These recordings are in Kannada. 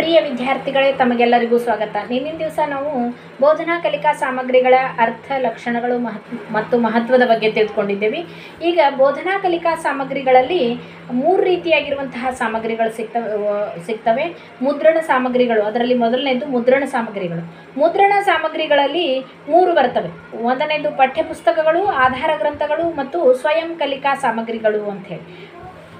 ಪ್ರಿಯ ವಿದ್ಯಾರ್ಥಿಗಳೇ, ತಮಗೆಲ್ಲರಿಗೂ ಸ್ವಾಗತ. ನಿನ್ನಿನ ದಿವಸ ನಾವು ಬೋಧನಾ ಕಲಿಕಾ ಸಾಮಗ್ರಿಗಳ ಅರ್ಥ ಲಕ್ಷಣಗಳು ಮಹತ್, ಮತ್ತು ಮಹತ್ವದ ಬಗ್ಗೆ ತಿಳ್ಕೊಂಡಿದ್ದೇವೆ. ಈಗ ಬೋಧನಾ ಕಲಿಕಾ ಸಾಮಗ್ರಿಗಳಲ್ಲಿ ಮೂರು ರೀತಿಯಾಗಿರುವಂತಹ ಸಾಮಗ್ರಿಗಳು ಸಿಗ್ತವೆ ಸಿಗ್ತವೆ ಮುದ್ರಣ ಸಾಮಗ್ರಿಗಳು, ಅದರಲ್ಲಿ ಮೊದಲನೇದು ಮುದ್ರಣ ಸಾಮಗ್ರಿಗಳು. ಮುದ್ರಣ ಸಾಮಗ್ರಿಗಳಲ್ಲಿ ಮೂರು ಬರ್ತವೆ. ಒಂದನೇದು ಪಠ್ಯಪುಸ್ತಕಗಳು, ಆಧಾರ ಗ್ರಂಥಗಳು ಮತ್ತು ಸ್ವಯಂ ಕಲಿಕಾ ಸಾಮಗ್ರಿಗಳು ಅಂಥೇಳಿ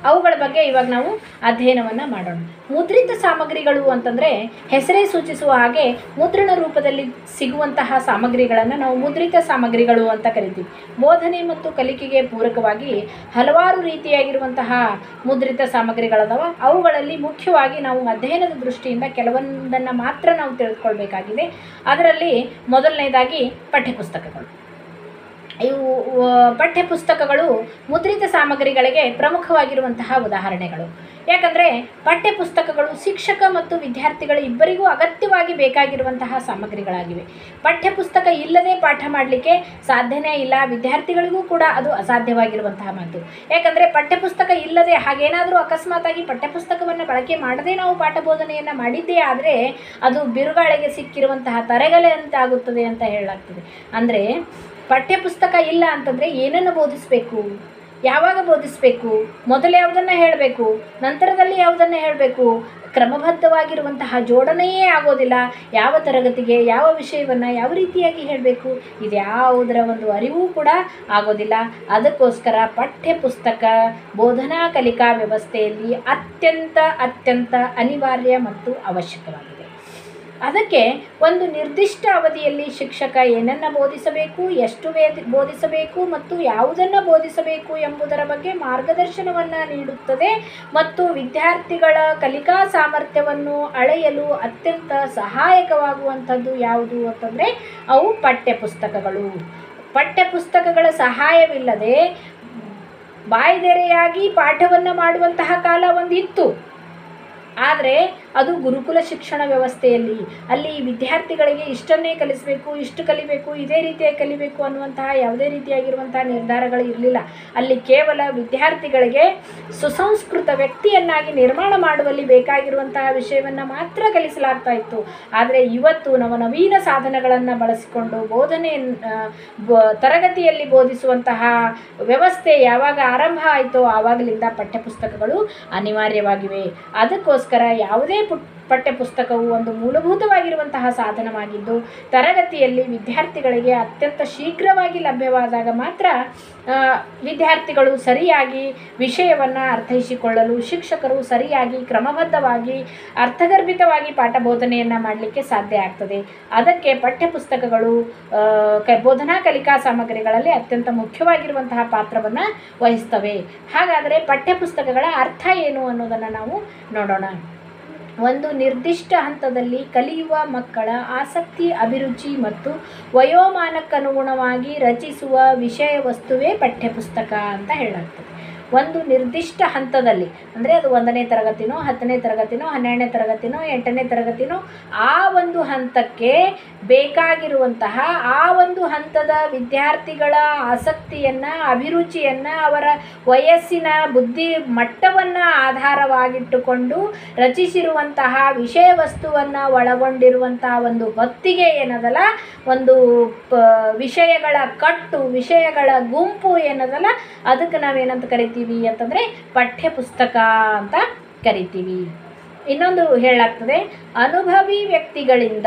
ಅವುಗಳ ಬಗ್ಗೆ ಇವಾಗ ನಾವು ಅಧ್ಯಯನವನ್ನು ಮಾಡೋಣ. ಮುದ್ರಿತ ಸಾಮಗ್ರಿಗಳು ಅಂತಂದರೆ ಹೆಸರೇ ಸೂಚಿಸುವ ಹಾಗೆ ಮುದ್ರಣ ರೂಪದಲ್ಲಿ ಸಿಗುವಂತಹ ಸಾಮಗ್ರಿಗಳನ್ನು ನಾವು ಮುದ್ರಿತ ಸಾಮಗ್ರಿಗಳು ಅಂತ ಕರಿತೀವಿ. ಬೋಧನೆ ಮತ್ತು ಕಲಿಕೆಗೆ ಪೂರಕವಾಗಿ ಹಲವಾರು ರೀತಿಯಾಗಿರುವಂತಹ ಮುದ್ರಿತ ಸಾಮಗ್ರಿಗಳದಾವ. ಅವುಗಳಲ್ಲಿ ಮುಖ್ಯವಾಗಿ ನಾವು ಅಧ್ಯಯನದ ದೃಷ್ಟಿಯಿಂದ ಕೆಲವೊಂದನ್ನು ಮಾತ್ರ ನಾವು ತಿಳಿದುಕೊಳ್ಬೇಕಾಗಿದೆ ಅದರಲ್ಲಿ ಮೊದಲನೇದಾಗಿ ಪಠ್ಯಪುಸ್ತಕಗಳು. ಇವು ಪಠ್ಯಪುಸ್ತಕಗಳು ಮುದ್ರಿತ ಸಾಮಗ್ರಿಗಳಿಗೆ ಪ್ರಮುಖವಾಗಿರುವಂತಹ ಉದಾಹರಣೆಗಳು. ಯಾಕಂದರೆ ಪಠ್ಯಪುಸ್ತಕಗಳು ಶಿಕ್ಷಕ ಮತ್ತು ವಿದ್ಯಾರ್ಥಿಗಳು ಇಬ್ಬರಿಗೂ ಅಗತ್ಯವಾಗಿ ಬೇಕಾಗಿರುವಂತಹ ಸಾಮಗ್ರಿಗಳಾಗಿವೆ. ಪಠ್ಯಪುಸ್ತಕ ಇಲ್ಲದೆ ಪಾಠ ಮಾಡಲಿಕ್ಕೆ ಸಾಧ್ಯನೇ ಇಲ್ಲ, ವಿದ್ಯಾರ್ಥಿಗಳಿಗೂ ಕೂಡ ಅದು ಅಸಾಧ್ಯವಾಗಿರುವಂತಹ ಮಾತು. ಯಾಕಂದರೆ ಪಠ್ಯಪುಸ್ತಕ ಇಲ್ಲದೆ ಹಾಗೇನಾದರೂ ಅಕಸ್ಮಾತಾಗಿ ಪಠ್ಯಪುಸ್ತಕವನ್ನು ಬಳಕೆ ಮಾಡದೇ ನಾವು ಪಾಠ ಬೋಧನೆಯನ್ನು ಮಾಡಿದ್ದೇ ಆದರೆ ಅದು ಬಿರುಗಾಳಿಗೆ ಸಿಕ್ಕಿರುವಂತಹ ತರೆಗಲೆ ಅಂತ ಆಗುತ್ತದೆ ಅಂತ ಹೇಳಲಾಗ್ತದೆ. ಅಂದರೆ ಪಠ್ಯಪುಸ್ತಕ ಇಲ್ಲ ಅಂತಂದರೆ ಏನನ್ನು ಬೋಧಿಸಬೇಕು? ಯಾವಾಗ ಬೋಧಿಸಬೇಕು? ಮೊದಲು ಯಾವುದನ್ನು ಹೇಳಬೇಕು? ನಂತರದಲ್ಲಿ ಯಾವುದನ್ನು ಹೇಳಬೇಕು? ಕ್ರಮಬದ್ಧವಾಗಿರುವಂತಹ ಜೋಡಣೆಯೇ ಆಗೋದಿಲ್ಲ. ಯಾವ ತರಗತಿಗೆ, ಯಾವ ವಿಷಯವನ್ನು ಯಾವ ರೀತಿಯಾಗಿ ಹೇಳಬೇಕು? ಇದ್ಯಾವುದರ ಒಂದು ಅರಿವು ಕೂಡ ಆಗೋದಿಲ್ಲ. ಅದಕ್ಕೋಸ್ಕರ ಪಠ್ಯಪುಸ್ತಕ, ಬೋಧನಾ ಕಲಿಕಾ ವ್ಯವಸ್ಥೆಯಲ್ಲಿ ಅತ್ಯಂತ ಅತ್ಯಂತ ಅನಿವಾರ್ಯ ಮತ್ತು ಅವಶ್ಯಕವಾಗಿದೆ. ಅದಕ್ಕೆ ಒಂದು ನಿರ್ದಿಷ್ಟ ಅವಧಿಯಲ್ಲಿ ಶಿಕ್ಷಕ ಏನನ್ನು ಬೋಧಿಸಬೇಕು, ಎಷ್ಟು ವೇದಿ ಬೋಧಿಸಬೇಕು ಮತ್ತು ಯಾವುದನ್ನು ಬೋಧಿಸಬೇಕು ಎಂಬುದರ ಬಗ್ಗೆ ಮಾರ್ಗದರ್ಶನವನ್ನು ನೀಡುತ್ತದೆ ಮತ್ತು ವಿದ್ಯಾರ್ಥಿಗಳ ಕಲಿಕಾ ಸಾಮರ್ಥ್ಯವನ್ನು ಅಳೆಯಲು ಅತ್ಯಂತ ಸಹಾಯಕವಾಗುವಂಥದ್ದು ಯಾವುದು ಅಂತಂದರೆ ಅವು ಪಠ್ಯಪುಸ್ತಕಗಳು. ಪಠ್ಯಪುಸ್ತಕಗಳ ಸಹಾಯವಿಲ್ಲದೆ ಬಾಯ್ದೆರೆಯಾಗಿ ಪಾಠವನ್ನು ಮಾಡುವಂತಹ ಕಾಲ ಒಂದಿತ್ತು. ಆದರೆ ಅದು ಗುರುಕುಲ ಶಿಕ್ಷಣ ವ್ಯವಸ್ಥೆಯಲ್ಲಿ. ಅಲ್ಲಿ ವಿದ್ಯಾರ್ಥಿಗಳಿಗೆ ಇಷ್ಟನ್ನೇ ಕಲಿಸಬೇಕು, ಇಷ್ಟು ಕಲಿಬೇಕು, ಇದೇ ರೀತಿಯಾಗಿ ಕಲಿಬೇಕು ಅನ್ನುವಂತಹ ಯಾವುದೇ ರೀತಿಯಾಗಿರುವಂತಹ ನಿರ್ಧಾರಗಳು ಇರಲಿಲ್ಲ. ಅಲ್ಲಿ ಕೇವಲ ವಿದ್ಯಾರ್ಥಿಗಳಿಗೆ ಸುಸಂಸ್ಕೃತ ವ್ಯಕ್ತಿಯನ್ನಾಗಿ ನಿರ್ಮಾಣ ಮಾಡುವಲ್ಲಿ ಬೇಕಾಗಿರುವಂತಹ ವಿಷಯವನ್ನು ಮಾತ್ರ ಕಲಿಸಲಾಗ್ತಾ ಇತ್ತು. ಆದರೆ ಇವತ್ತು ನವನವೀನ ಸಾಧನಗಳನ್ನು ಬಳಸಿಕೊಂಡು ಬೋಧನೆ ತರಗತಿಯಲ್ಲಿ ಬೋಧಿಸುವಂತಹ ವ್ಯವಸ್ಥೆ ಯಾವಾಗ ಆರಂಭ ಆಯಿತೋ ಆವಾಗಲಿಂದ ಪಠ್ಯಪುಸ್ತಕಗಳು ಅನಿವಾರ್ಯವಾಗಿವೆ. ಅದಕ್ಕೋಸ್ಕರ ಯಾವುದೇ ಪುಟ್ ಪಠ್ಯಪುಸ್ತಕವು ಒಂದು ಮೂಲಭೂತವಾಗಿರುವಂತಹ ಸಾಧನವಾಗಿದ್ದು, ತರಗತಿಯಲ್ಲಿ ವಿದ್ಯಾರ್ಥಿಗಳಿಗೆ ಅತ್ಯಂತ ಶೀಘ್ರವಾಗಿ ಲಭ್ಯವಾದಾಗ ಮಾತ್ರ ವಿದ್ಯಾರ್ಥಿಗಳು ಸರಿಯಾಗಿ ವಿಷಯವನ್ನು ಅರ್ಥೈಸಿಕೊಳ್ಳಲು, ಶಿಕ್ಷಕರು ಸರಿಯಾಗಿ ಕ್ರಮಬದ್ಧವಾಗಿ, ಅರ್ಥಗರ್ಭಿತವಾಗಿ ಪಾಠ ಬೋಧನೆಯನ್ನು ಮಾಡಲಿಕ್ಕೆ ಸಾಧ್ಯ ಆಗ್ತದೆ. ಅದಕ್ಕೆ ಪಠ್ಯಪುಸ್ತಕಗಳು ಕ, ಬೋಧನಾ ಕಲಿಕಾ ಸಾಮಗ್ರಿಗಳಲ್ಲಿ ಅತ್ಯಂತ ಮುಖ್ಯವಾಗಿರುವಂತಹ ಪಾತ್ರವನ್ನು ವಹಿಸ್ತವೆ. ಹಾಗಾದರೆ ಪಠ್ಯಪುಸ್ತಕಗಳ ಅರ್ಥ ಏನು ಅನ್ನೋದನ್ನು ನಾವು ನೋಡೋಣ. ಒಂದು ನಿರ್ದಿಷ್ಟ ಹಂತದಲ್ಲಿ ಕಲಿಯುವ ಮಕ್ಕಳ ಆಸಕ್ತಿ, ಅಭಿರುಚಿ ಮತ್ತು ವಯೋಮಾನಕ್ಕನುಗುಣವಾಗಿ ರಚಿಸುವ ವಿಷಯ ವಸ್ತುವೇ ಪಠ್ಯಪುಸ್ತಕ ಅಂತ ಹೇಳಲಾಗ್ತದೆ. ಒಂದು ನಿರ್ದಿಷ್ಟ ಹಂತದಲ್ಲಿ, ಅಂದರೆ ಅದು ಒಂದನೇ ತರಗತಿನೋ, ಹತ್ತನೇ ತರಗತಿನೋ, ಹನ್ನೆರಡನೇ ತರಗತಿನೋ, ಎಂಟನೇ ತರಗತಿನೋ, ಆ ಒಂದು ಹಂತಕ್ಕೆ ಬೇಕಾಗಿರುವಂತಹ ಆ ಒಂದು ಹಂತದ ವಿದ್ಯಾರ್ಥಿಗಳ ಆಸಕ್ತಿಯನ್ನು, ಅಭಿರುಚಿಯನ್ನು, ಅವರ ವಯಸ್ಸಿನ ಬುದ್ಧಿ ಮಟ್ಟವನ್ನು ಆಧಾರವಾಗಿಟ್ಟುಕೊಂಡು ರಚಿಸಿರುವಂತಹ ವಿಷಯ ವಸ್ತುವನ್ನು ಒಳಗೊಂಡಿರುವಂತಹ ಒಂದು ಹೊತ್ತಿಗೆ ಏನದಲ್ಲ, ಒಂದು ವಿಷಯಗಳ ಕಟ್ಟು, ವಿಷಯಗಳ ಗುಂಪು ಏನದಲ್ಲ, ಅದಕ್ಕೆ ನಾವೇನಂತ ಕರಿತೀವಿ ಅಂತಂದರೆ ಪಠ್ಯಪುಸ್ತಕ ಅಂತ ಕರಿತೀವಿ. ಇನ್ನೊಂದು ಹೇಳಲಾಗ್ತದೆ ಅನುಭವಿ ವ್ಯಕ್ತಿಗಳಿಂದ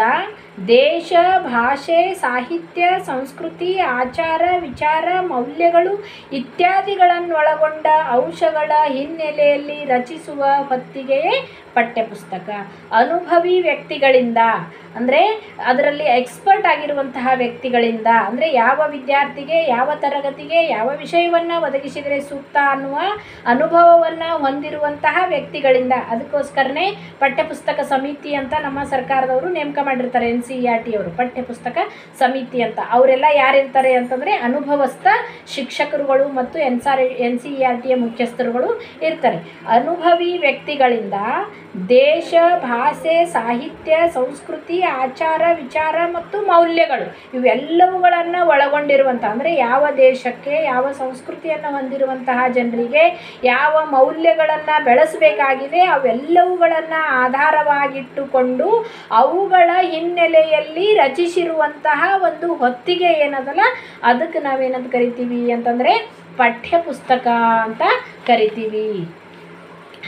ದೇಶ, ಭಾಷೆ, ಸಾಹಿತ್ಯ, ಸಂಸ್ಕೃತಿ, ಆಚಾರ, ವಿಚಾರ, ಮೌಲ್ಯಗಳು ಇತ್ಯಾದಿಗಳನ್ನೊಳಗೊಂಡ ಅಂಶಗಳ ಹಿನ್ನೆಲೆಯಲ್ಲಿ ರಚಿಸುವ ಹೊತ್ತಿಗೆಯೇ ಪಠ್ಯಪುಸ್ತಕ. ಅನುಭವಿ ವ್ಯಕ್ತಿಗಳಿಂದ, ಅಂದರೆ ಅದರಲ್ಲಿ ಎಕ್ಸ್ಪರ್ಟ್ ಆಗಿರುವಂತಹ ವ್ಯಕ್ತಿಗಳಿಂದ, ಅಂದರೆ ಯಾವ ವಿದ್ಯಾರ್ಥಿಗೆ, ಯಾವ ತರಗತಿಗೆ, ಯಾವ ವಿಷಯವನ್ನು ಒದಗಿಸಿದರೆ ಸೂಕ್ತ ಅನ್ನುವ ಅನುಭವವನ್ನು ಹೊಂದಿರುವಂತಹ ವ್ಯಕ್ತಿಗಳಿಂದ. ಅದಕ್ಕೋಸ್ಕರನೇ ಪಠ್ಯಪುಸ್ತಕ ಸಮಿತಿ ಅಂತ ನಮ್ಮ ಸರ್ಕಾರದವರು ನೇಮಕ ಮಾಡಿರ್ತಾರೆ, ಎನ್ ಸಿ ಆರ್ ಟಿ ಅವರು, ಪಠ್ಯಪುಸ್ತಕ ಸಮಿತಿ ಅಂತ. ಅವರೆಲ್ಲ ಯಾರಿರ್ತಾರೆ ಅಂತಂದರೆ ಅನುಭವಸ್ಥ ಶಿಕ್ಷಕರುಗಳು ಮತ್ತು N sir N C E R ಟಿಯ ಮುಖ್ಯಸ್ಥರುಗಳು ಇರ್ತಾರೆ. ಅನುಭವಿ ವ್ಯಕ್ತಿಗಳಿಂದ ದೇಶ, ಭಾಷೆ, ಸಾಹಿತ್ಯ, ಸಂಸ್ಕೃತಿ, ಆಚಾರ, ವಿಚಾರ ಮತ್ತು ಮೌಲ್ಯಗಳು ಇವೆಲ್ಲವುಗಳನ್ನು ಒಳಗೊಂಡಿರುವಂಥ ಅಂದರೆ ಯಾವ ದೇಶಕ್ಕೆ ಯಾವ ಸಂಸ್ಕೃತಿಯನ್ನು ಹೊಂದಿರುವಂತಹ ಜನರಿಗೆ ಯಾವ ಮೌಲ್ಯಗಳನ್ನು ಬೆಳೆಸಬೇಕಾಗಿದೆ ಅವೆಲ್ಲವುಗಳನ್ನು ಆಧಾರವಾಗಿಟ್ಟುಕೊಂಡು ಅವುಗಳ ಹಿನ್ನೆಲೆಯಲ್ಲಿ ರಚಿಸಿರುವಂತಹ ಒಂದು ಹೊತ್ತಿಗೆ ಏನದಲ್ಲ? ಅದಕ್ಕೆ ನಾವೇನಂತ ಕರಿತೀವಿ ಅಂತಂದರೆ ಪಠ್ಯಪುಸ್ತಕ ಅಂತ ಕರಿತೀವಿ.